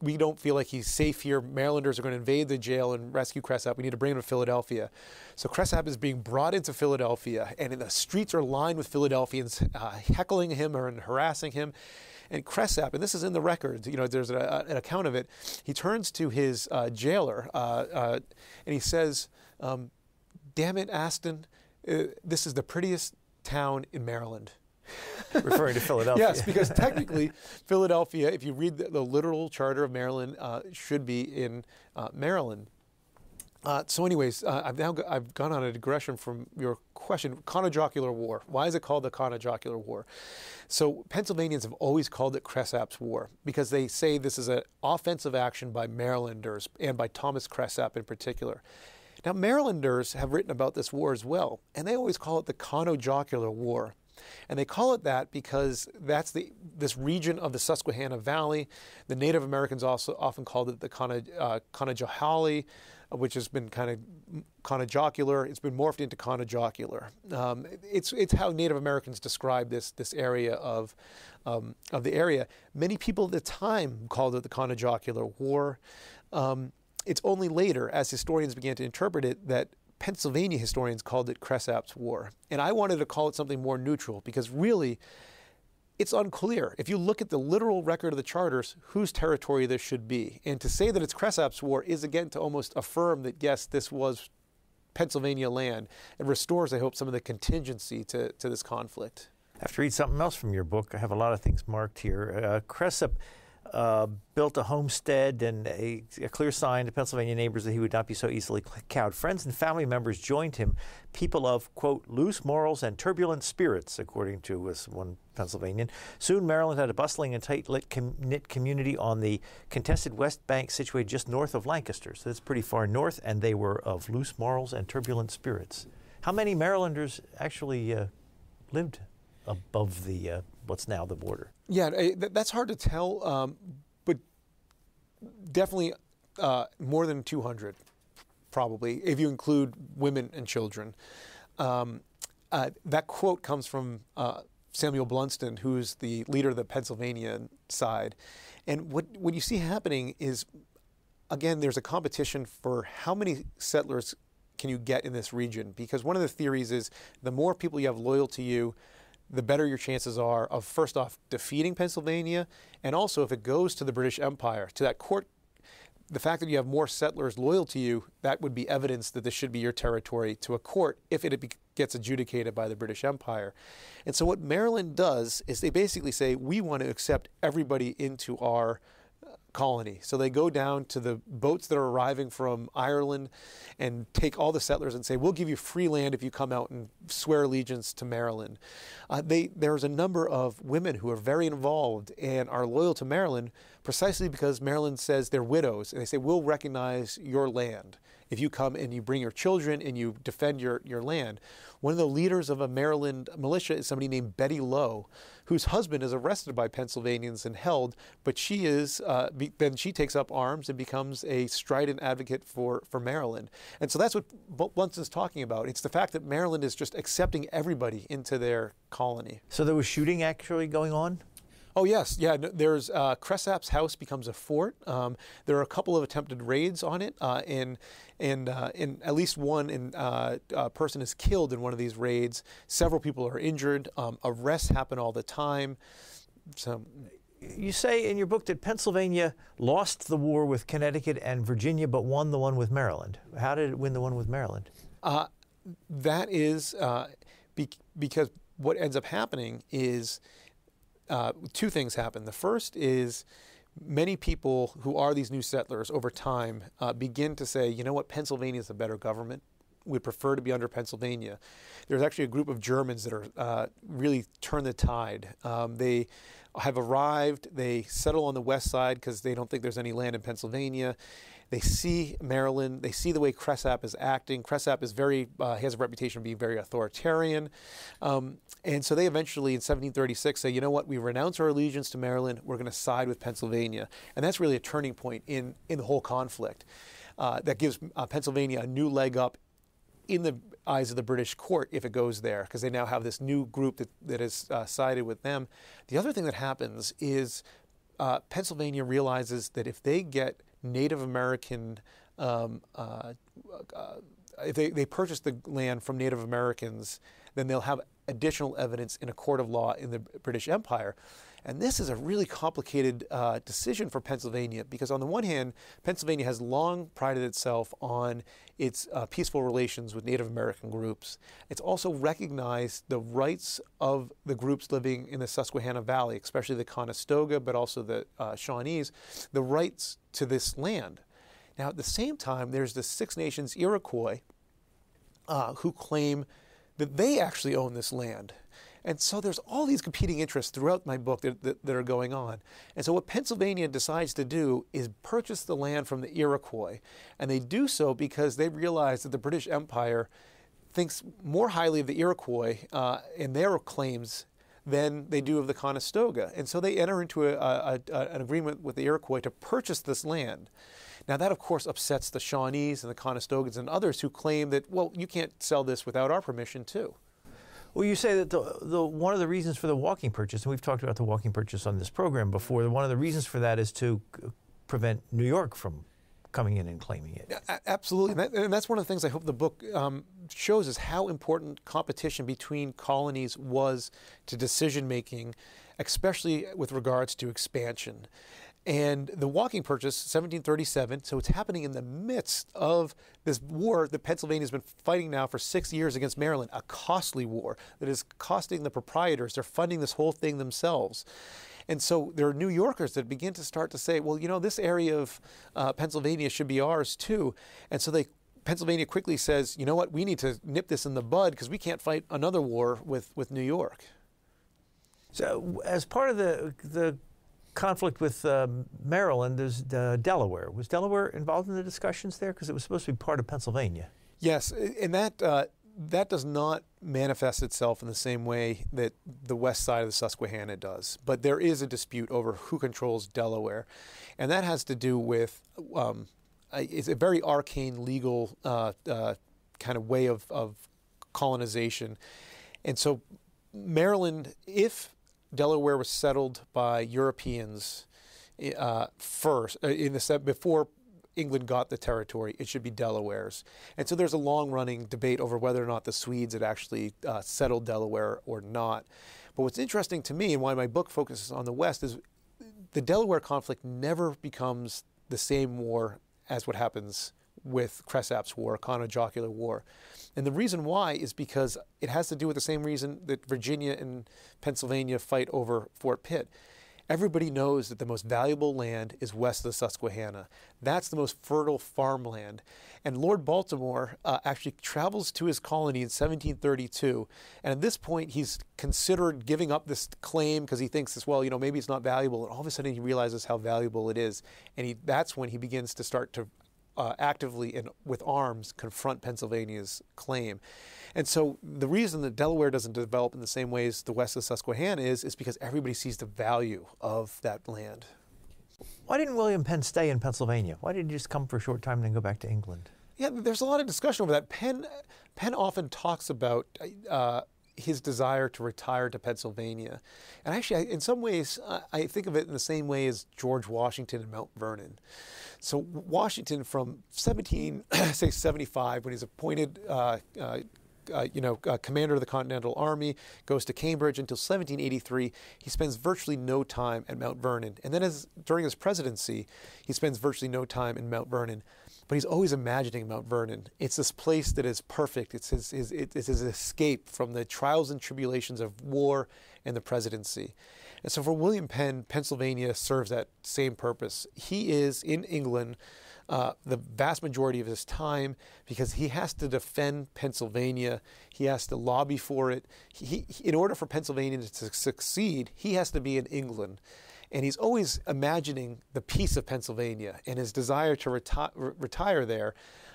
Speaker 3: we don't feel like he's safe here. Marylanders are going to invade the jail and rescue Cresap. We need to bring him to Philadelphia. So Cresap is being brought into Philadelphia, and the streets are lined with Philadelphians uh, heckling him or harassing him. And Cresap, and this is in the records, you know, there's a, an account of it. He turns to his uh, jailer uh, uh and he says, um, "Damn it, Aston, uh, this is the prettiest town in Maryland."
Speaker 1: referring to Philadelphia.
Speaker 3: yes, because technically, Philadelphia, if you read the, the literal charter of Maryland, uh, should be in uh, Maryland. Uh, so, anyways, uh, I've now I've gone on a digression from your question. Conojocular War. Why is it called the Conojocular War? So, Pennsylvanians have always called it Cresap's War because they say this is an offensive action by Marylanders and by Thomas Cresap in particular. Now, Marylanders have written about this war as well, and they always call it the Conojocular War And they call it that because that's the this region of the Susquehanna Valley. The Native Americans also often called it the Conejohela, uh, which has been kind of conojocular. It's been morphed into conojocular. Um, it's it's how Native Americans describe this this area of um, of the area. Many people at the time called it the conojocular war. Um, it's only later, as historians began to interpret it, that Pennsylvania historians called it Cresap's War. And I wanted to call it something more neutral because really, it's unclear. If you look at the literal record of the charters, whose territory this should be. And to say that it's Cresap's War is again to almost affirm that, yes, this was Pennsylvania land. It restores, I hope, some of the contingency to, to this conflict.
Speaker 1: I have to read something else from your book. I have a lot of things marked here. Uh, Cresap uh, built a homestead and a, a, clear sign to Pennsylvania neighbors that he would not be so easily cowed. Friends and family members joined him, people of, quote, loose morals and turbulent spirits, according to one Pennsylvanian. Soon, Maryland had a bustling and tight knit community on the contested West Bank situated just north of Lancaster. So that's pretty far north, and they were of loose morals and turbulent spirits. How many Marylanders actually uh, lived above the uh, what's now the border?
Speaker 3: Yeah, eh, that's hard to tell, um, but definitely uh, more than 200, probably, if you include women and children. Um, uh, that quote comes from uh, Samuel Blunston, who's the leader of the Pennsylvania side. And what, what you see happening is, again, there's a competition for how many settlers can you get in this region? Because one of the theories is the more people you have loyal to you, the better your chances are of first off defeating Pennsylvania, and also if it goes to the British Empire, to that court. The fact that you have more settlers loyal to you, that would be evidence that this should be your territory to a court if it gets adjudicated by the British Empire. And so, what Maryland does is they basically say, we want to accept everybody into our colony. So they go down to the boats that are arriving from Ireland and take all the settlers and say, "We'll give you free land if you come out and swear allegiance to Maryland." Uh, they, there's a number of women who are very involved and are loyal to Maryland precisely because Maryland says they're widows and they say, "We'll recognize your land." If you come and you bring your children and you defend your, your land. One of the leaders of a Maryland militia is somebody named Betty Lowe, whose husband is arrested by Pennsylvanians and held, but she is uh, be, then she takes up arms and becomes a strident advocate for, for Maryland. And so that's what Blunston's talking about. It's the fact that Maryland is just accepting everybody into their colony.
Speaker 1: So there was shooting actually going on?
Speaker 3: Oh yes, yeah. There's uh, Cresap's house becomes a fort. Um, there are a couple of attempted raids on it, uh, and and uh, in at least one in, uh, person is killed in one of these raids. Several people are injured. Um, arrests happen all the time. So.
Speaker 1: You say in your book that Pennsylvania lost the war with Connecticut and Virginia, but won the one with Maryland. How did it win the one with Maryland? Uh,
Speaker 3: that is uh, be- because what ends up happening is uh, two things happen. The first is many people who are these new settlers over time uh, begin to say, you know what, Pennsylvania is a better government. We'd prefer to be under Pennsylvania. There's actually a group of Germans that are uh, really turn the tide. Um, they have arrived. They settle on the west side because they don't think there's any land in Pennsylvania. They see Maryland. They see the way Cresap is acting. Cresap is very uh, has a reputation of being very authoritarian, um, and so they eventually, in 1736, say, you know what? We renounce our allegiance to Maryland. We're going to side with Pennsylvania, and that's really a turning point in in the whole conflict. Uh, that gives uh, Pennsylvania a new leg up in the eyes of the British court if it goes there, because they now have this new group that, that has uh, sided with them. The other thing that happens is uh, Pennsylvania realizes that if they get Native American, um, uh, uh, if they, they purchase the land from Native Americans, then they'll have additional evidence in a court of law in the British Empire. And this is a really complicated uh, decision for Pennsylvania because, on the one hand, Pennsylvania has long prided itself on its uh, peaceful relations with Native American groups. It's also recognized the rights of the groups living in the Susquehanna Valley, especially the Conestoga, but also the uh, Shawnees, the rights to this land. Now, at the same time, there's the Six Nations Iroquois uh, who claim that they actually own this land. And so there's all these competing interests throughout my book that, that, that, are going on. And so what Pennsylvania decides to do is purchase the land from the Iroquois. And they do so because they realize that the British Empire thinks more highly of the Iroquois uh, and their claims than they do of the Conestoga. And so they enter into a, a, a, an agreement with the Iroquois to purchase this land. Now, that of course upsets the Shawnees and the Conestogans and others who claim that, well, you can't sell this without our permission, too.
Speaker 1: Well, you say that the, the, one of the reasons for the walking purchase, and we've talked about the walking purchase on this program before, one of the reasons for that is to prevent New York from coming in and claiming it.
Speaker 3: Absolutely, and, that, and that's one of the things I hope the book um, shows is how important competition between colonies was to decision making, especially with regards to expansion. And the walking purchase, 1737, so it's happening in the midst of this war that Pennsylvania's been fighting now for six years against Maryland, a costly war that is costing the proprietors. They're funding this whole thing themselves. And so there are New Yorkers that begin to start to say, well, you know, this area of uh, Pennsylvania should be ours too. And so they Pennsylvania quickly says, you know what, we need to nip this in the bud because we can't fight another war with, with New York.
Speaker 1: So, as part of the the conflict with uh, Maryland, there's uh, Delaware. Was Delaware involved in the discussions there because it was supposed to be part of Pennsylvania?
Speaker 3: Yes, and that uh, that does not manifest itself in the same way that the west side of the Susquehanna does. But there is a dispute over who controls Delaware, and that has to do with um, it's a very arcane legal uh, uh, kind of way of, of colonization, and so Maryland, if Delaware was settled by Europeans uh, first uh, in the before England got the territory, it should be Delaware's. And so there's a long running debate over whether or not the Swedes had actually uh, settled Delaware or not. But what's interesting to me and why my book focuses on the West is the Delaware conflict never becomes the same war as what happens with Cresap's War, Conojocular War. And the reason why is because it has to do with the same reason that Virginia and Pennsylvania fight over Fort Pitt. Everybody knows that the most valuable land is west of the Susquehanna. That's the most fertile farmland. And Lord Baltimore uh, actually travels to his colony in 1732. And at this point, he's considered giving up this claim because he thinks, well, you know, maybe it's not valuable. And all of a sudden, he realizes how valuable it is. And he, that's when he begins to start to uh, actively and with arms confront Pennsylvania's claim. And so the reason that Delaware doesn't develop in the same ways the west of Susquehanna is, is because everybody sees the value of that land.
Speaker 1: Why didn't William Penn stay in Pennsylvania? Why didn't he just come for a short time and then go back to England?
Speaker 3: Yeah, there's a lot of discussion over that. Penn, Penn often talks about uh, his desire to retire to Pennsylvania. And actually, in some ways, I think of it in the same way as George Washington and Mount Vernon. So Washington, from 1775, when he's appointed uh, uh, uh, you know, uh, commander of the Continental Army, goes to Cambridge until 1783. He spends virtually no time at Mount Vernon. And then as, during his presidency, he spends virtually no time in Mount Vernon. But he's always imagining Mount Vernon. It's this place that is perfect. It's his, his, it's his escape from the trials and tribulations of war and the presidency. And so for William Penn, Pennsylvania serves that same purpose. He is in England uh, the vast majority of his time because he has to defend Pennsylvania. He has to lobby for it. He, in order for Pennsylvania to succeed, he has to be in England. And he's always imagining the peace of Pennsylvania and his desire to reti- retire there.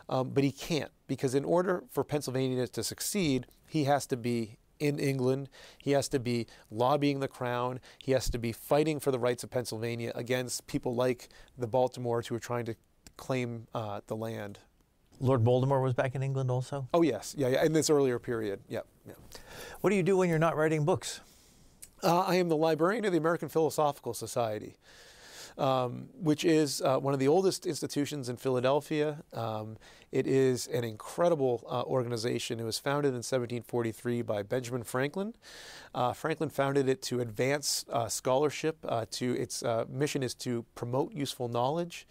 Speaker 3: Um, but he can't because, in order for Pennsylvania to succeed, he has to be in England. He has to be lobbying the crown. He has to be fighting for the rights of Pennsylvania against people like the Baltimores who are trying to claim uh, the land.
Speaker 1: Lord Baltimore was back in England also?
Speaker 3: Oh, yes. Yeah, yeah. In this earlier period. Yeah. yeah.
Speaker 1: What do you do when you're not writing books?
Speaker 3: Uh, I am the librarian of the American Philosophical Society um, which is uh, one of the oldest institutions in Philadelphia. Um, it is an incredible uh, organization. It was founded in 1743 by Benjamin Franklin. Uh, Franklin founded it to advance uh, scholarship. Uh, to its uh, mission is to promote useful knowledge.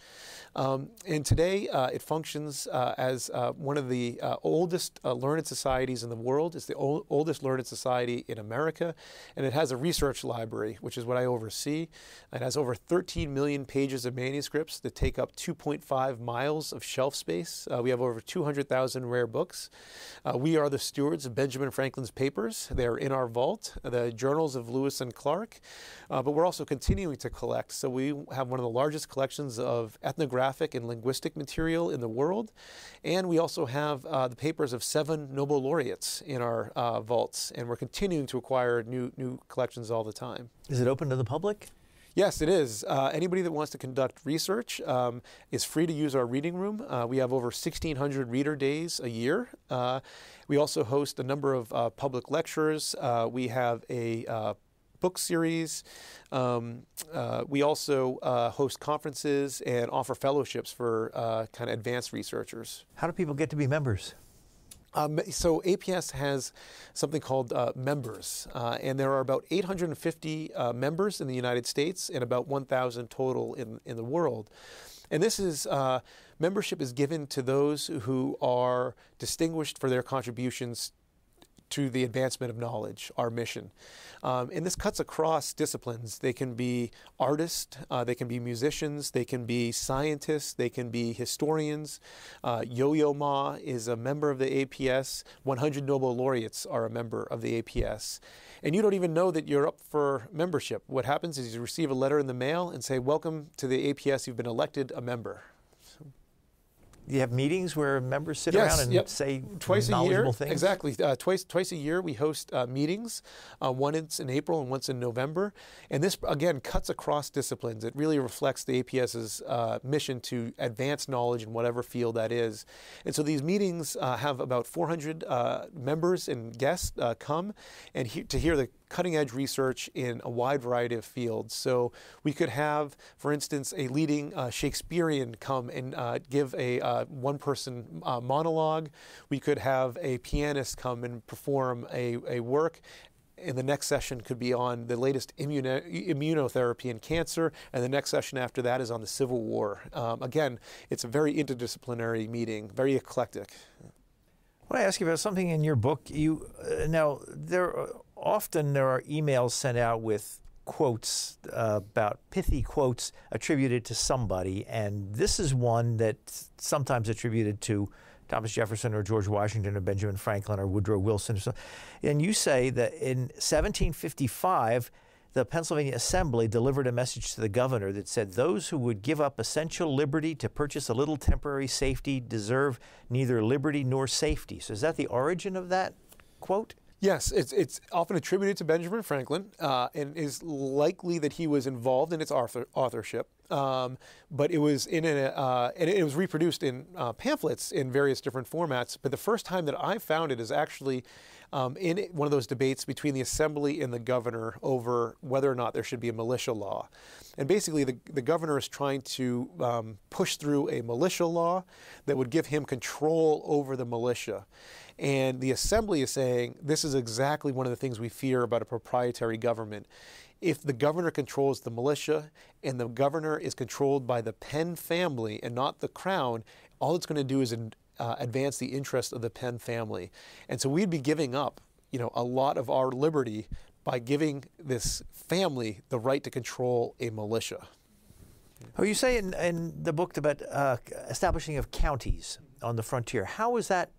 Speaker 3: Um, and today it functions as one of the oldest learned societies in the world. It's the old, oldest learned society in America, and it has a research library, which is what I oversee. It has over 13 million pages of manuscripts that take up 2.5 miles of shelf space. Uh, we have over 200,000 rare books. Uh, we are the stewards of Benjamin Franklin's papers. They're in our vault, the journals of Lewis and Clark. Uh, but we're also continuing to collect. So we have one of the largest collections of ethnographic and linguistic material in the world. And we also have uh, the papers of seven Nobel laureates in our uh, vaults. And we're continuing to acquire new, new collections all the time.
Speaker 1: Is it open to the public?
Speaker 3: Yes, it is. Uh, anybody that wants to conduct research um, is free to use our reading room. Uh, we have over 1,600 reader days a year. Uh, we also host a number of uh, public lectures. Uh, we have a uh, book series. Um, we also host conferences and offer fellowships for kind of advanced researchers.
Speaker 1: How do people get to be members?
Speaker 3: Um, so APS has something called uh, members, uh, and there are about 850 uh, members in the United States and about 1,000 total in, in the world. And this is uh, membership is given to those who are distinguished for their contributions to the advancement of knowledge, our mission. Um, and this cuts across disciplines. They can be artists, uh, they can be musicians, they can be scientists, they can be historians. Uh, Yo Yo Ma is a member of the APS. 100 Nobel laureates are a member of the APS. And you don't even know that you're up for membership. What happens is you receive a letter in the mail and say, Welcome to the APS, you've been elected a member
Speaker 1: you have meetings where members sit
Speaker 3: yes,
Speaker 1: around and
Speaker 3: yep.
Speaker 1: say
Speaker 3: twice a year.
Speaker 1: Things?
Speaker 3: Exactly, uh, twice twice a year we host uh, meetings. Uh, once in April and once in November, and this again cuts across disciplines. It really reflects the APS's uh, mission to advance knowledge in whatever field that is. And so these meetings uh, have about 400 uh, members and guests come and he- to hear the cutting edge research in a wide variety of fields. So we could have, for instance, a leading uh, Shakespearean come and uh, give a uh, one person uh, monologue. We could have a pianist come and perform a, a work and the next session could be on the latest immuno- immunotherapy in cancer, and the next session after that is on the Civil War. Um, again, it's a very interdisciplinary meeting, very eclectic.
Speaker 1: I want to ask you about something in your book. You uh, now there often there are emails sent out with quotes uh, about pithy quotes attributed to somebody, and this is one that sometimes attributed to Thomas Jefferson or George Washington or Benjamin Franklin or Woodrow Wilson. Or. And you say that in 1755, the Pennsylvania Assembly delivered a message to the governor that said those who would give up essential liberty to purchase a little temporary safety deserve neither liberty nor safety. So is that the origin of that quote?
Speaker 3: Yes, it's, it's often attributed to Benjamin Franklin uh, and is likely that he was involved in its author, authorship. Um, but it was in a, uh, and it was reproduced in uh, pamphlets in various different formats. But the first time that I found it is actually um, in one of those debates between the assembly and the governor over whether or not there should be a militia law. And basically, the, the governor is trying to um, push through a militia law that would give him control over the militia. And the assembly is saying this is exactly one of the things we fear about a proprietary government. If the governor controls the militia and the governor is controlled by the Penn family and not the crown, all it's going to do is uh, advance the interest of the Penn family. And so we'd be giving up, you know, a lot of our liberty by giving this family the right to control a militia.
Speaker 1: Oh, you say in, in the book about uh, establishing of counties on the frontier. How is that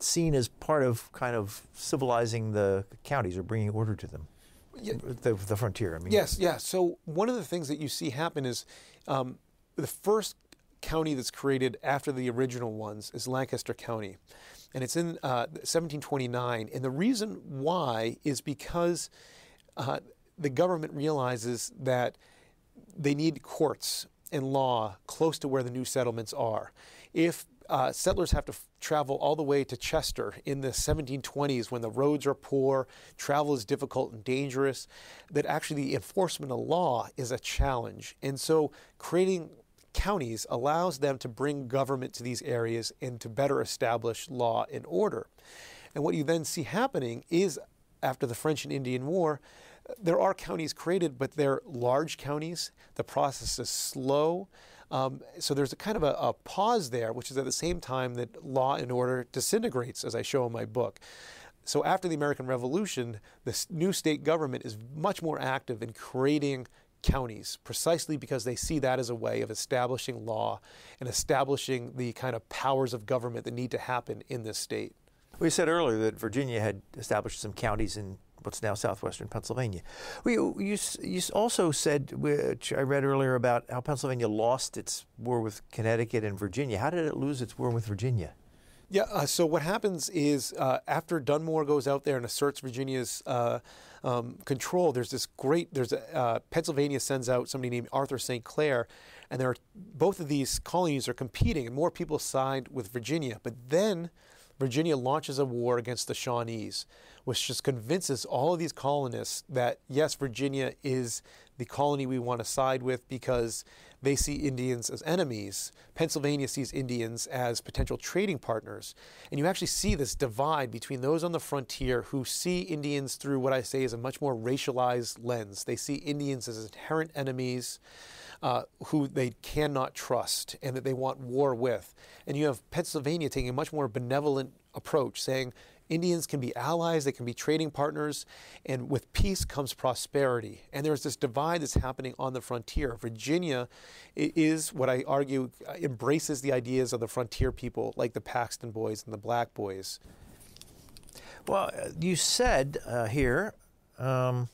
Speaker 1: seen as part of kind of civilizing the counties or bringing order to them? Yeah. The, the, frontier. I mean.
Speaker 3: Yes, yeah. So one of the things that you see happen is um, the first county that's created after the original ones is Lancaster County, and it's in uh, 1729. And the reason why is because uh, the government realizes that they need courts and law close to where the new settlements are. If uh, settlers have to travel all the way to Chester in the 1720s when the roads are poor, travel is difficult and dangerous, that actually the enforcement of law is a challenge. And so creating counties allows them to bring government to these areas and to better establish law and order. And what you then see happening is after the French and Indian War, there are counties created, but they're large counties. The process is slow. Um, so there's a kind of a, a, pause there, which is at the same time that law and order disintegrates, as I show in my book. So after the American Revolution, the new state government is much more active in creating counties precisely because they see that as a way of establishing law and establishing the kind of powers of government that need to happen in this state.
Speaker 1: We said earlier that Virginia had established some counties in what's now southwestern Pennsylvania. We, you, you also said, which I read earlier, about how Pennsylvania lost its war with Connecticut and Virginia. How did it lose its war with Virginia?
Speaker 3: Yeah, uh, so what happens is uh, after Dunmore goes out there and asserts Virginia's uh, um, control, there's this great, there's a, uh, Pennsylvania sends out somebody named Arthur St. Clair, and there are, both of these colonies are competing, and more people side with Virginia. But then Virginia launches a war against the Shawnees, which just convinces all of these colonists that yes, Virginia is the colony we want to side with because they see Indians as enemies. Pennsylvania sees Indians as potential trading partners. And you actually see this divide between those on the frontier who see Indians through what I say is a much more racialized lens. They see Indians as inherent enemies. Uh, who they cannot trust and that they want war with. And you have Pennsylvania taking a much more benevolent approach, saying Indians can be allies, they can be trading partners, and with peace comes prosperity. And there's this divide that's happening on the frontier. Virginia is what I argue embraces the ideas of the frontier people, like the Paxton Boys and the Black Boys.
Speaker 1: Well, you said uh, here, um,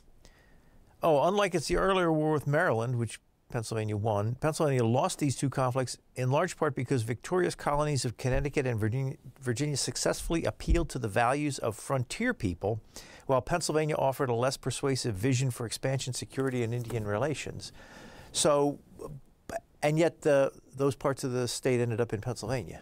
Speaker 1: oh, unlike it's the earlier war with Maryland, which Pennsylvania won. Pennsylvania lost these two conflicts in large part because victorious colonies of Connecticut and Virginia, Virginia, successfully appealed to the values of frontier people, while Pennsylvania offered a less persuasive vision for expansion, security, and Indian relations. So, and yet the, those parts of the state ended up in Pennsylvania.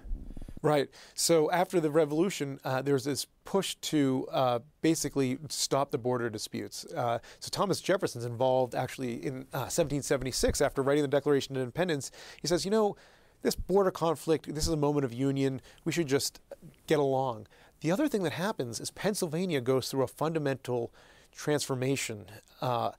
Speaker 3: Right. So after the revolution, uh, there's this push to uh, basically stop the border disputes. Uh, so Thomas Jefferson's involved actually in 1776 uh, after writing the Declaration of Independence. He says, you know, this border conflict, this is a moment of union. We should just get along. The other thing that happens is Pennsylvania goes through a fundamental transformation uh,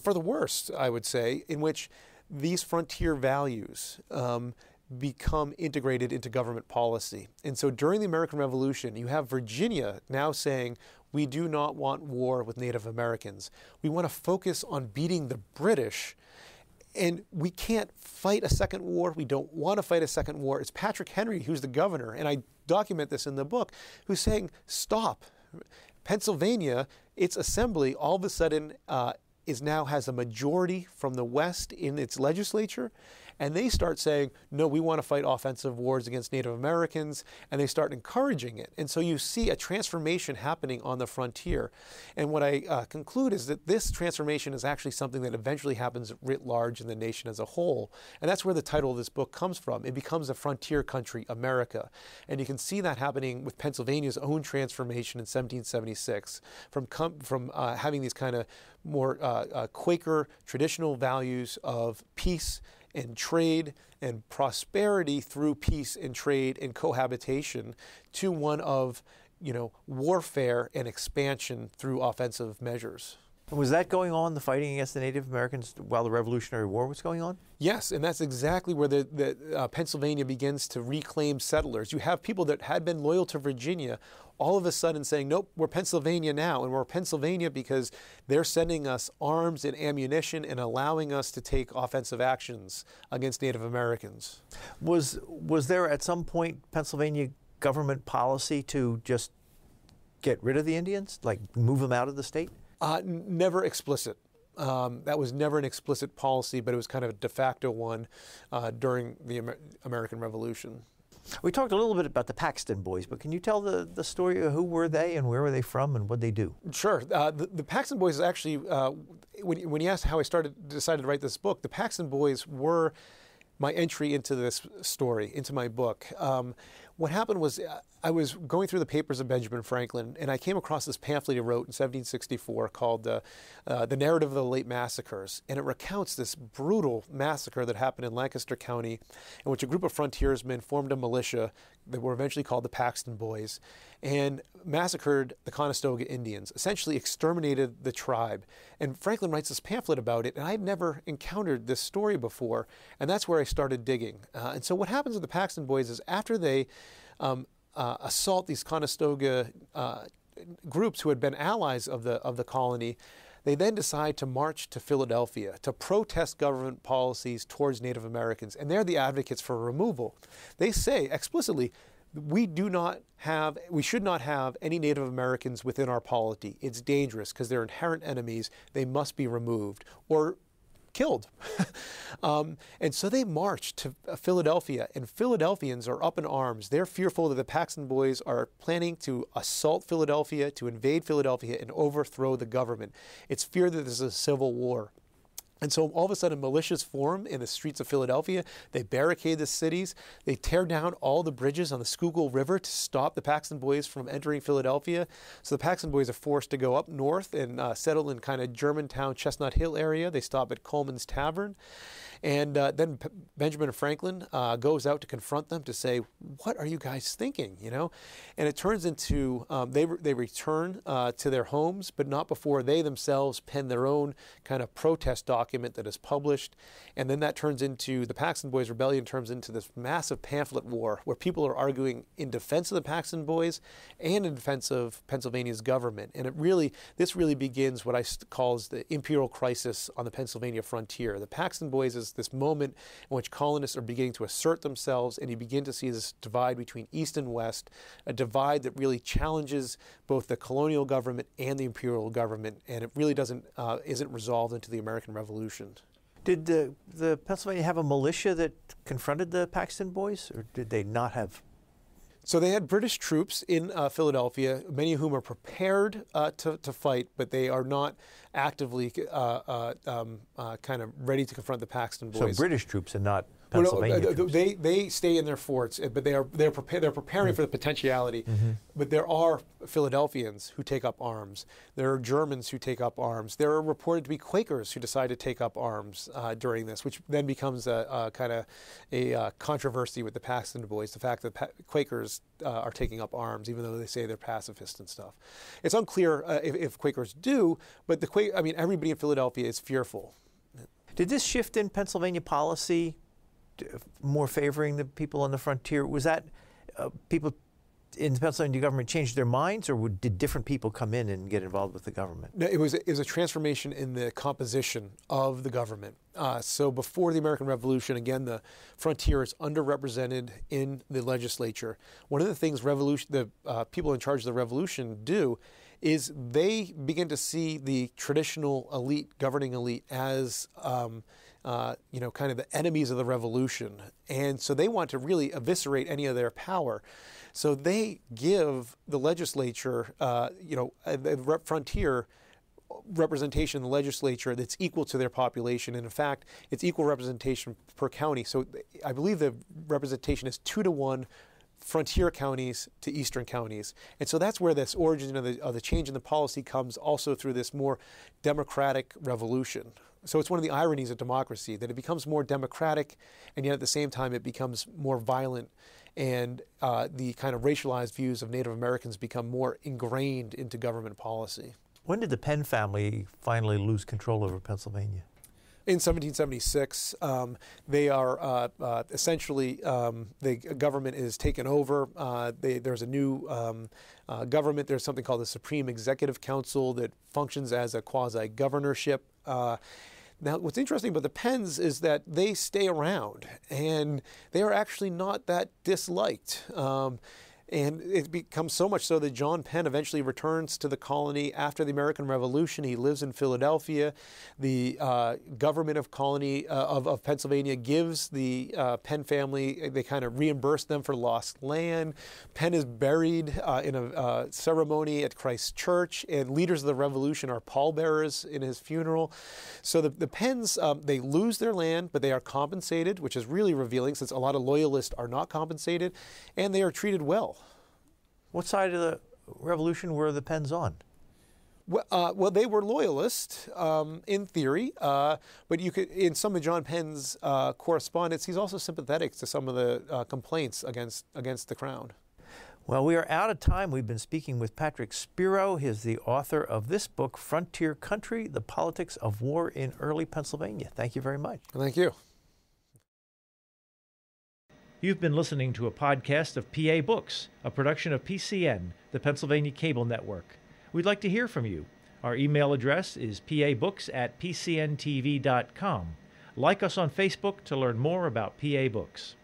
Speaker 3: for the worst, I would say, in which these frontier values um, become integrated into government policy. And so during the American Revolution, you have Virginia now saying, we do not want war with Native Americans. We want to focus on beating the British. And we can't fight a second war. We don't want to fight a second war. It's Patrick Henry, who's the governor, and I document this in the book, who's saying, stop. Pennsylvania, its assembly, all of a sudden, uh, is now has a majority from the West in its legislature, and they start saying, no, we want to fight offensive wars against Native Americans, and they start encouraging it. And so you see a transformation happening on the frontier. And what I uh, conclude is that this transformation is actually something that eventually happens writ large in the nation as a whole. And that's where the title of this book comes from. It becomes a frontier country, America. And you can see that happening with Pennsylvania's own transformation in 1776 from, from uh, having these kind of more uh, uh Quaker traditional values of peace and trade and prosperity through peace and trade and cohabitation to one of you know warfare and expansion through offensive measures.
Speaker 1: And was that going on, the fighting against the Native Americans while the Revolutionary War was going on?
Speaker 3: Yes, and that's exactly where the, the uh, Pennsylvania begins to reclaim settlers. You have people that had been loyal to Virginia all of a sudden saying, nope, we're Pennsylvania now. And we're Pennsylvania because they're sending us arms and ammunition and allowing us to take offensive actions against Native Americans.
Speaker 1: Was, was there at some point Pennsylvania government policy to just get rid of the Indians, like move them out of the state?
Speaker 3: Uh, n- never explicit. Um, that was never an explicit policy, but it was kind of a de facto one uh, during the Amer- American Revolution.
Speaker 1: We talked a little bit about the Paxton boys, but can you tell the, the story of who were they and where were they from and what they do?
Speaker 3: Sure. Uh, the, the, Paxton boys is actually, uh, when, when you asked how I started, decided to write this book, the Paxton boys were my entry into this story, into my book. Um, what happened was uh, I was going through the papers of Benjamin Franklin, and I came across this pamphlet he wrote in 1764 called uh, uh, The Narrative of the Late Massacres. And it recounts this brutal massacre that happened in Lancaster County, in which a group of frontiersmen formed a militia that were eventually called the Paxton Boys and massacred the Conestoga Indians, essentially exterminated the tribe. And Franklin writes this pamphlet about it, and I'd never encountered this story before. And that's where I started digging. Uh, and so, what happens with the Paxton Boys is after they um, uh, assault these Conestoga uh, groups who had been allies of the, of the colony, They then decide to march to Philadelphia to protest government policies towards Native Americans, and they're the advocates for removal. They say explicitly, we do not have, we should not have any Native Americans within our polity. It's dangerous because they're inherent enemies. They must be removed or killed. um, and so they march to Philadelphia, and Philadelphians are up in arms. They're fearful that the Paxton Boys are planning to assault Philadelphia, to invade Philadelphia, and overthrow the government. It's feared that there's a civil war. And so all of a sudden, militias form in the streets of Philadelphia. They barricade the cities. They tear down all the bridges on the Schuylkill River to stop the Paxton Boys from entering Philadelphia. So the Paxton Boys are forced to go up north and uh, settle in kind of Germantown, Chestnut Hill area. They stop at Coleman's Tavern. And uh, then P- Benjamin Franklin uh, goes out to confront them to say, "What are you guys thinking?" You know, and it turns into um, they re- they return uh, to their homes, but not before they themselves pen their own kind of protest document that is published, and then that turns into the Paxton Boys rebellion turns into this massive pamphlet war where people are arguing in defense of the Paxton Boys and in defense of Pennsylvania's government, and it really this really begins what I calls the imperial crisis on the Pennsylvania frontier. The Paxton Boys is this moment in which colonists are beginning to assert themselves, and you begin to see this divide between East and West, a divide that really challenges both the colonial government and the imperial government, and it really doesn't uh, isn't resolved into the American Revolution.
Speaker 1: Did the, the Pennsylvania have a militia that confronted the Paxton Boys, or did they not have
Speaker 3: so they had British troops in uh, Philadelphia, many of whom are prepared uh, to, to fight, but they are not actively uh, uh um, uh, kind of ready to confront the Paxton Boys.
Speaker 1: So British troops and not Pennsylvania
Speaker 3: well, no, they they stay in their forts, but they are they're prepared. They're preparing mm-hmm. for the potentiality. Mm-hmm. But there are Philadelphians who take up arms. There are Germans who take up arms. There are reported to be Quakers who decide to take up arms uh, during this, which then becomes a, a kind of a uh, controversy with the Paxton Boys. The fact that pa- Quakers uh, are taking up arms, even though they say they're pacifists and stuff. It's unclear uh, if, if, Quakers do, but the Quak- I mean, everybody in Philadelphia is fearful.
Speaker 1: Did this shift in Pennsylvania policy more favoring the people on the frontier? Was that uh, people in the Pennsylvania government changed their minds, or did different people come in and get involved with the government?
Speaker 3: No, it was it was a transformation in the composition of the government. Uh, so before the American Revolution, again, the frontier is underrepresented in the legislature. One of the things revolution the uh, people in charge of the revolution do is they begin to see the traditional elite, governing elite, as um, uh, you know, kind of the enemies of the revolution. And so they want to really eviscerate any of their power. So they give the legislature, uh, you know, the frontier representation in the legislature that's equal to their population. And in fact, it's equal representation per county. So I believe the representation is two to one frontier counties to eastern counties. And so that's where this origin of the, of the change in the policy comes also through this more democratic revolution. So it's one of the ironies of democracy that it becomes more democratic, and yet at the same time it becomes more violent, and uh, the kind of racialized views of Native Americans become more ingrained into government policy.
Speaker 1: When did the Penn family finally lose control over Pennsylvania?
Speaker 3: In 1776, um, they are uh, uh, essentially um, the government is taken over. Uh, they, there's a new um, uh, government. There's something called the Supreme Executive Council that functions as a quasi governorship. Uh, now, what's interesting about the Penns is that they stay around and they are actually not that disliked. Um, and it becomes so much so that John Penn eventually returns to the colony after the American Revolution. He lives in Philadelphia. The uh, government of colony uh, of, of, Pennsylvania gives the uh, Penn family, they kind of reimburse them for lost land. Penn is buried uh, in a uh, ceremony at Christ Church, and leaders of the revolution are pallbearers in his funeral. So the, the Penns, um, they lose their land, but they are compensated, which is really revealing since a lot of loyalists are not compensated, and they are treated well.
Speaker 1: What side of the revolution were the Penns on?
Speaker 3: Well, uh, well, they were loyalist um, in theory, uh, but you could, in some of John Penn's uh, correspondence, he's also sympathetic to some of the uh, complaints against against the crown.
Speaker 1: Well, we are out of time. We've been speaking with Patrick Spero. He's the author of this book, Frontier Country: The Politics of War in Early Pennsylvania. Thank you very much.
Speaker 3: Thank you.
Speaker 4: You've been listening to a podcast of PA Books, a production of PCN, the Pennsylvania Cable Network. We'd like to hear from you.
Speaker 1: Our email address is pabooks at pcntv.com. Like us on Facebook to learn more about PA Books.